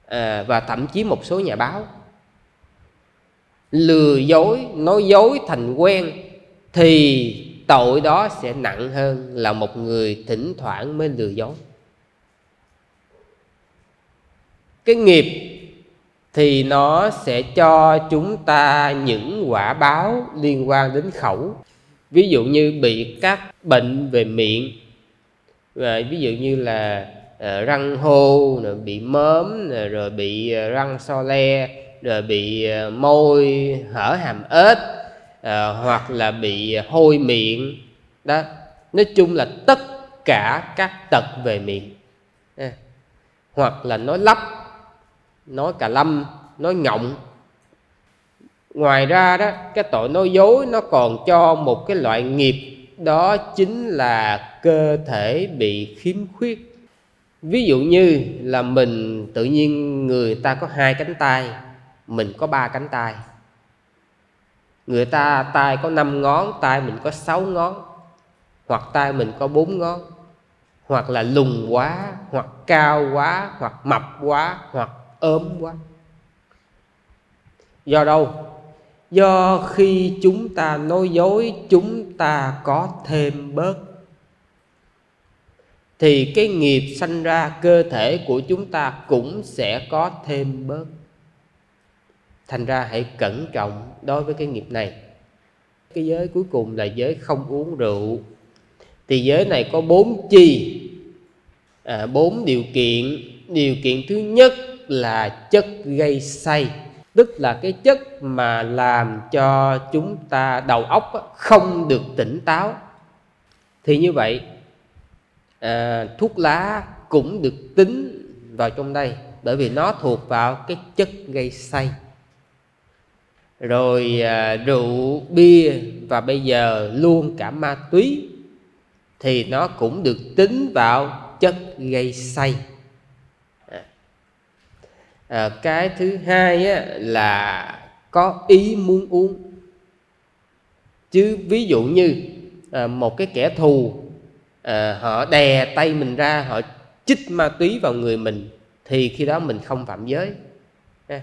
à, và thậm chí một số nhà báo. Lừa dối nói dối thành quen thì tội đó sẽ nặng hơn là một người thỉnh thoảng mới lừa dối. Cái nghiệp thì nó sẽ cho chúng ta những quả báo liên quan đến khẩu ví dụ như bị các bệnh về miệng và ví dụ như là uh, răng hô rồi bị mớm rồi bị ờ, răng so le rồi bị ờ, môi hở hàm ếch à, hoặc là bị hôi miệng. Đó nói chung là tất cả các tật về miệng. À, hoặc là nói lắp nói cà lâm nói ngọng ngoài ra đó, cái tội nói dối nó còn cho một cái loại nghiệp, đó chính là cơ thể bị khiếm khuyết. Ví dụ như là mình, tự nhiên người ta có hai cánh tay, mình có ba cánh tay. Người ta, tay có năm ngón, tay mình có sáu ngón, hoặc tay mình có bốn ngón. Hoặc là lùn quá, hoặc cao quá, hoặc mập quá, hoặc ốm quá. Do đâu? Do khi chúng ta nói dối chúng ta có thêm bớt. Thì cái nghiệp sanh ra cơ thể của chúng ta cũng sẽ có thêm bớt. Thành ra hãy cẩn trọng đối với cái nghiệp này. Cái giới cuối cùng là giới không uống rượu. Thì giới này có bốn chi. À, bốn điều kiện. Điều kiện thứ nhất là chất gây say tức là cái chất mà làm cho chúng ta đầu óc không được tỉnh táo. Thì như vậy à, thuốc lá cũng được tính vào trong đây bởi vì nó thuộc vào cái chất gây say. Rồi à, rượu bia và bây giờ luôn cả ma túy thì nó cũng được tính vào chất gây say à, cái thứ hai á, là có ý muốn uống. Chứ ví dụ như à, một cái kẻ thù à, họ đè tay mình ra họ chích ma túy vào người mình thì khi đó mình không phạm giới. À,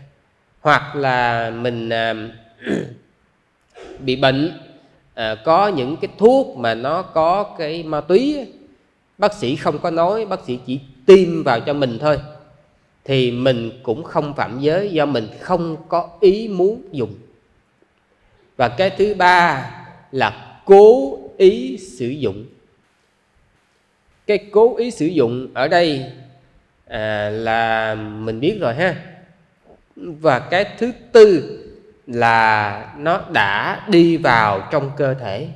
hoặc là mình à, bị bệnh à, có những cái thuốc mà nó có cái ma túy bác sĩ không có nói bác sĩ chỉ tiêm vào cho mình thôi thì mình cũng không phạm giới do mình không có ý muốn dùng. Và cái thứ ba là cố ý sử dụng. Cái cố ý sử dụng ở đây à, là mình biết rồi ha. Và cái thứ tư là nó đã đi vào trong cơ thể.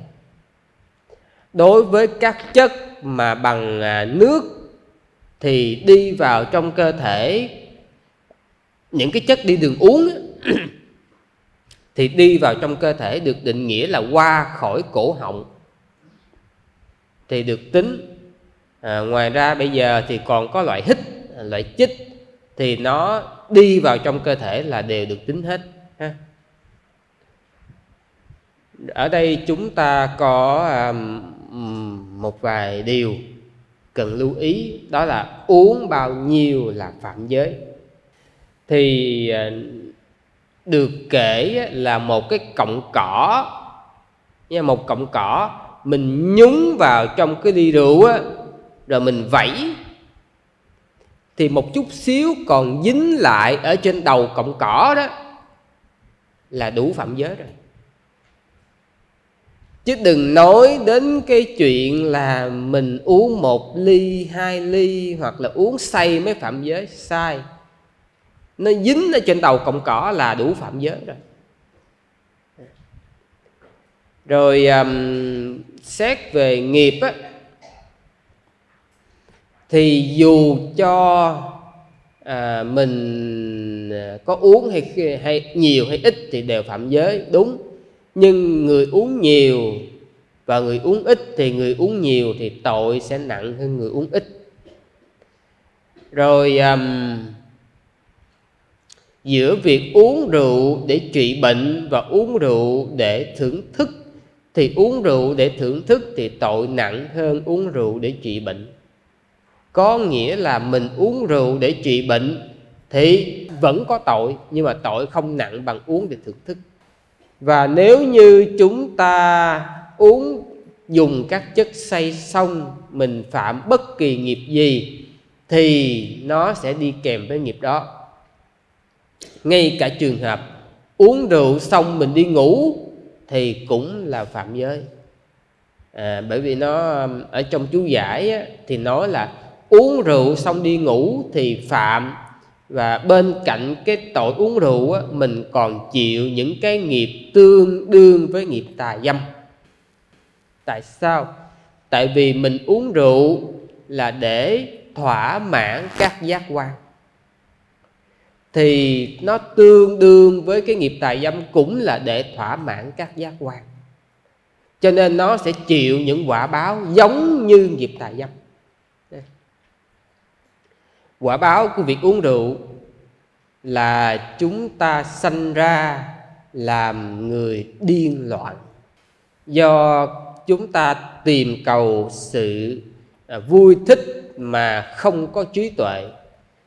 Đối với các chất mà bằng à, nước thì đi vào trong cơ thể những cái chất đi đường uống thì đi vào trong cơ thể được định nghĩa là qua khỏi cổ họng thì được tính. À, ngoài ra bây giờ thì còn có loại hít loại chích thì nó đi vào trong cơ thể là đều được tính hết ha. Ở đây chúng ta có à, một vài điều cần lưu ý, đó là uống bao nhiêu là phạm giới. Thì à, được kể là một cái cọng cỏ, nha, một cọng cỏ, mình nhúng vào trong cái ly rượu á, rồi mình vẩy thì một chút xíu còn dính lại ở trên đầu cọng cỏ đó là đủ phạm giới rồi chứ đừng nói đến cái chuyện là mình uống một ly hai ly hoặc là uống say mới phạm giới. Sai. Nó dính ở trên đầu cọng cỏ là đủ phạm giới rồi. Rồi um, xét về nghiệp á thì dù cho à, mình ờ, có uống hay hay nhiều hay ít thì đều phạm giới đúng nhưng người uống nhiều và người uống ít thì người uống nhiều thì tội sẽ nặng hơn người uống ít. Rồi um, giữa việc uống rượu để trị bệnh và uống rượu để thưởng thức thì uống rượu để thưởng thức thì tội nặng hơn uống rượu để trị bệnh. Có nghĩa là mình uống rượu để trị bệnh thì vẫn có tội nhưng mà tội không nặng bằng uống để thưởng thức và nếu như chúng ta uống dùng các chất say xong mình phạm bất kỳ nghiệp gì thì nó sẽ đi kèm với nghiệp đó. Ngay cả trường hợp uống rượu xong mình đi ngủ thì cũng là phạm giới. À, bởi vì nó ở trong chú giải á, thì nói là uống rượu xong đi ngủ thì phạm và bên cạnh cái tội uống rượu á, mình còn chịu những cái nghiệp tương đương với nghiệp tà dâm. Tại sao? Tại vì mình uống rượu là để thỏa mãn các giác quan. Thì nó tương đương với cái nghiệp tà dâm cũng là để thỏa mãn các giác quan. Cho nên nó sẽ chịu những quả báo giống như nghiệp tà dâm quả báo của việc uống rượu là chúng ta sanh ra làm người điên loạn. Do chúng ta tìm cầu sự à, vui thích mà không có trí tuệ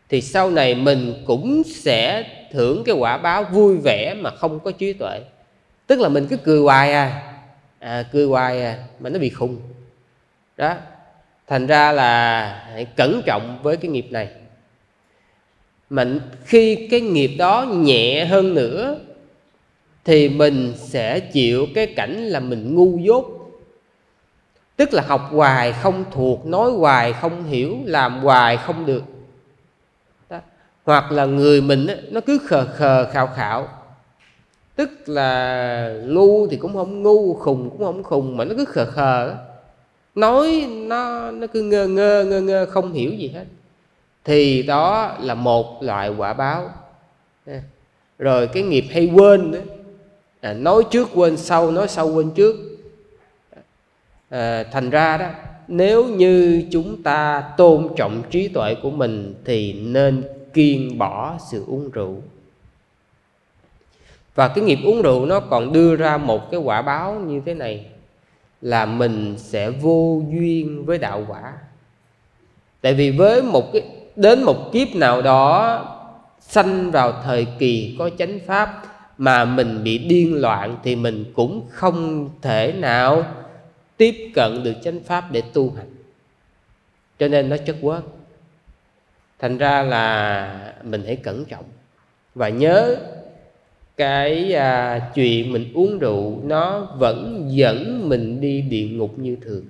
thì sau này mình cũng sẽ thưởng cái quả báo vui vẻ mà không có trí tuệ. Tức là mình cứ cười hoài à, à cười hoài à mà nó bị khùng. Đó. Thành ra là hãy cẩn trọng với cái nghiệp này mà khi cái nghiệp đó nhẹ hơn nữa, thì mình sẽ chịu cái cảnh là mình ngu dốt. Tức là học hoài không thuộc, nói hoài không hiểu, làm hoài không được. Đó. hoặc là người mình nó cứ khờ khờ, khạo khạo. Tức là ngu thì cũng không ngu, khùng cũng không khùng, mà nó cứ khờ khờ nói nó nó cứ ngơ ngơ ngơ ngơ, không hiểu gì hết thì đó là một loại quả báo. Rồi cái nghiệp hay quên đó, à, nói trước quên sau nói sau quên trước. À, thành ra đó nếu như chúng ta tôn trọng trí tuệ của mình thì nên kiên bỏ sự uống rượu. Và cái nghiệp uống rượu nó còn đưa ra một cái quả báo như thế này là mình sẽ vô duyên với đạo quả. Tại vì với một cái đến một kiếp nào đó sanh vào thời kỳ có chánh pháp mà mình bị điên loạn thì mình cũng không thể nào tiếp cận được chánh pháp để tu hành. Cho nên nó chất quất. Thành ra là mình hãy cẩn trọng và nhớ cái à, chuyện mình uống rượu nó vẫn dẫn mình đi địa ngục như thường.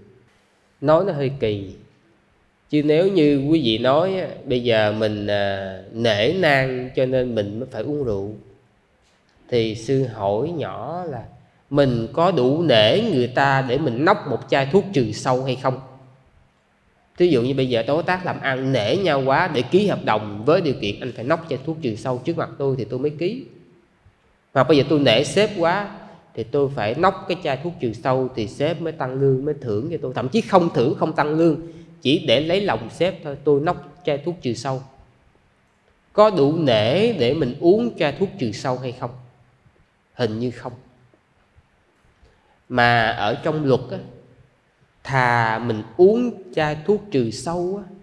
Nói nó hơi kỳ chứ nếu như quý vị nói bây giờ mình à, nể nang cho nên mình mới phải uống rượu thì sư hỏi nhỏ là mình có đủ nể người ta để mình nốc một chai thuốc trừ sâu hay không Ví dụ như bây giờ đối tác làm ăn nể nhau quá để ký hợp đồng với điều kiện anh phải nốc chai thuốc trừ sâu trước mặt tôi thì tôi mới ký. Hoặc bây giờ tôi nể sếp quá thì tôi phải nốc cái chai thuốc trừ sâu thì sếp mới tăng lương mới thưởng cho tôi. Thậm chí không thưởng không tăng lương chỉ để lấy lòng sếp thôi tôi nóc chai thuốc trừ sâu. Có đủ nể để mình uống chai thuốc trừ sâu hay không? Hình như không. Mà ở trong luật á, thà mình uống chai thuốc trừ sâu á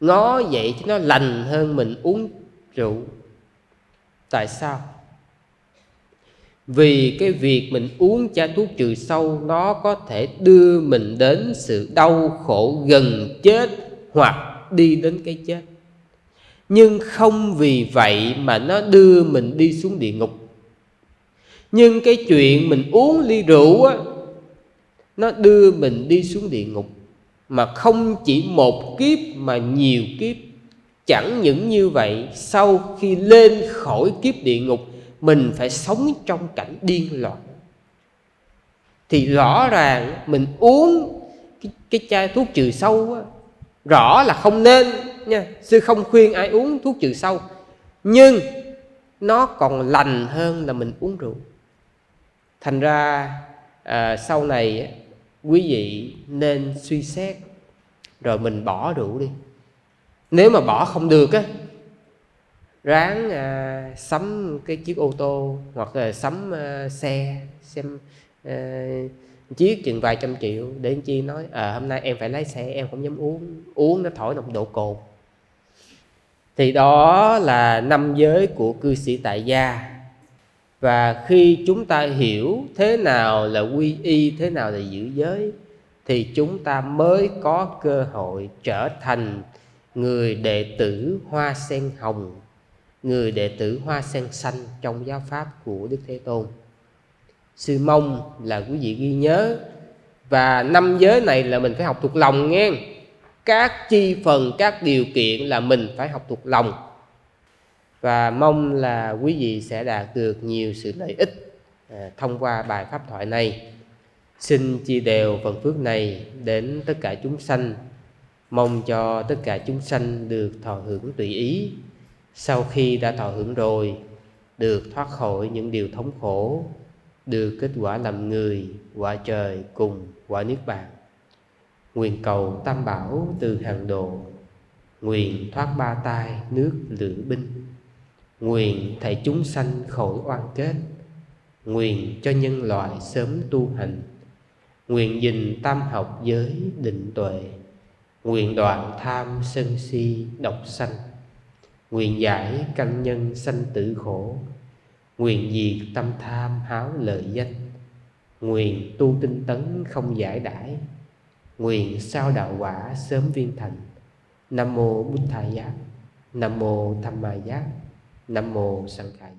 ngó vậy chứ nó lành hơn mình uống rượu tại sao vì cái việc mình uống chai thuốc trừ sâu, nó có thể đưa mình đến sự đau khổ gần chết hoặc đi đến cái chết. Nhưng không vì vậy mà nó đưa mình đi xuống địa ngục. Nhưng cái chuyện mình uống ly rượu á, nó đưa mình đi xuống địa ngục. Mà không chỉ một kiếp mà nhiều kiếp. Chẳng những như vậy, sau khi lên khỏi kiếp địa ngục mình phải sống trong cảnh điên loạn. Thì rõ ràng mình uống cái, cái chai thuốc trừ sâu á, rõ là không nên nha sư không khuyên ai uống thuốc trừ sâu. Nhưng nó còn lành hơn là mình uống rượu. Thành ra à, sau này quý vị nên suy xét rồi mình bỏ rượu đi. Nếu mà bỏ không được á ráng à, sắm cái chiếc ô tô hoặc là sắm à, xe xem à, chiếc chừng vài trăm triệu để anh chi nói à, hôm nay em phải lái xe em không dám uống uống nó thổi nồng độ cồn. Thì đó là năm giới của cư sĩ tại gia. Và khi chúng ta hiểu thế nào là quy y thế nào là giữ giới thì chúng ta mới có cơ hội trở thành người đệ tử hoa sen hồng người đệ tử hoa sen xanh trong giáo pháp của đức thế tôn. Sư mong là quý vị ghi nhớ, và năm giới này là mình phải học thuộc lòng nghe. Các chi phần, các điều kiện là mình phải học thuộc lòng. Và mong là quý vị sẽ đạt được nhiều sự lợi ích à, thông qua bài pháp thoại này. Xin chia đều phần phước này đến tất cả chúng sanh. Mong cho tất cả chúng sanh được thọ hưởng tùy ý sau khi đã thọ hưởng rồi, được thoát khỏi những điều thống khổ, được kết quả làm người, quả trời cùng quả niết bàn. Nguyện cầu tam bảo từ hàng độ, nguyện thoát ba tai nước lửa binh. Nguyện thầy chúng sanh khỏi oan kết. Nguyện cho nhân loại sớm tu hành. Nguyện gìn tam học giới định tuệ. Nguyện đoạn tham sân si độc sanh. Nguyện giải căn nhân sanh tử khổ. Nguyện diệt tâm tham háo lợi danh. Nguyện tu tinh tấn không giải đãi. Nguyện sao đạo quả sớm viên thành. Nam mô bút Thầy Giác. Nam mô Tham Ma Giác. Nam mô sanh khai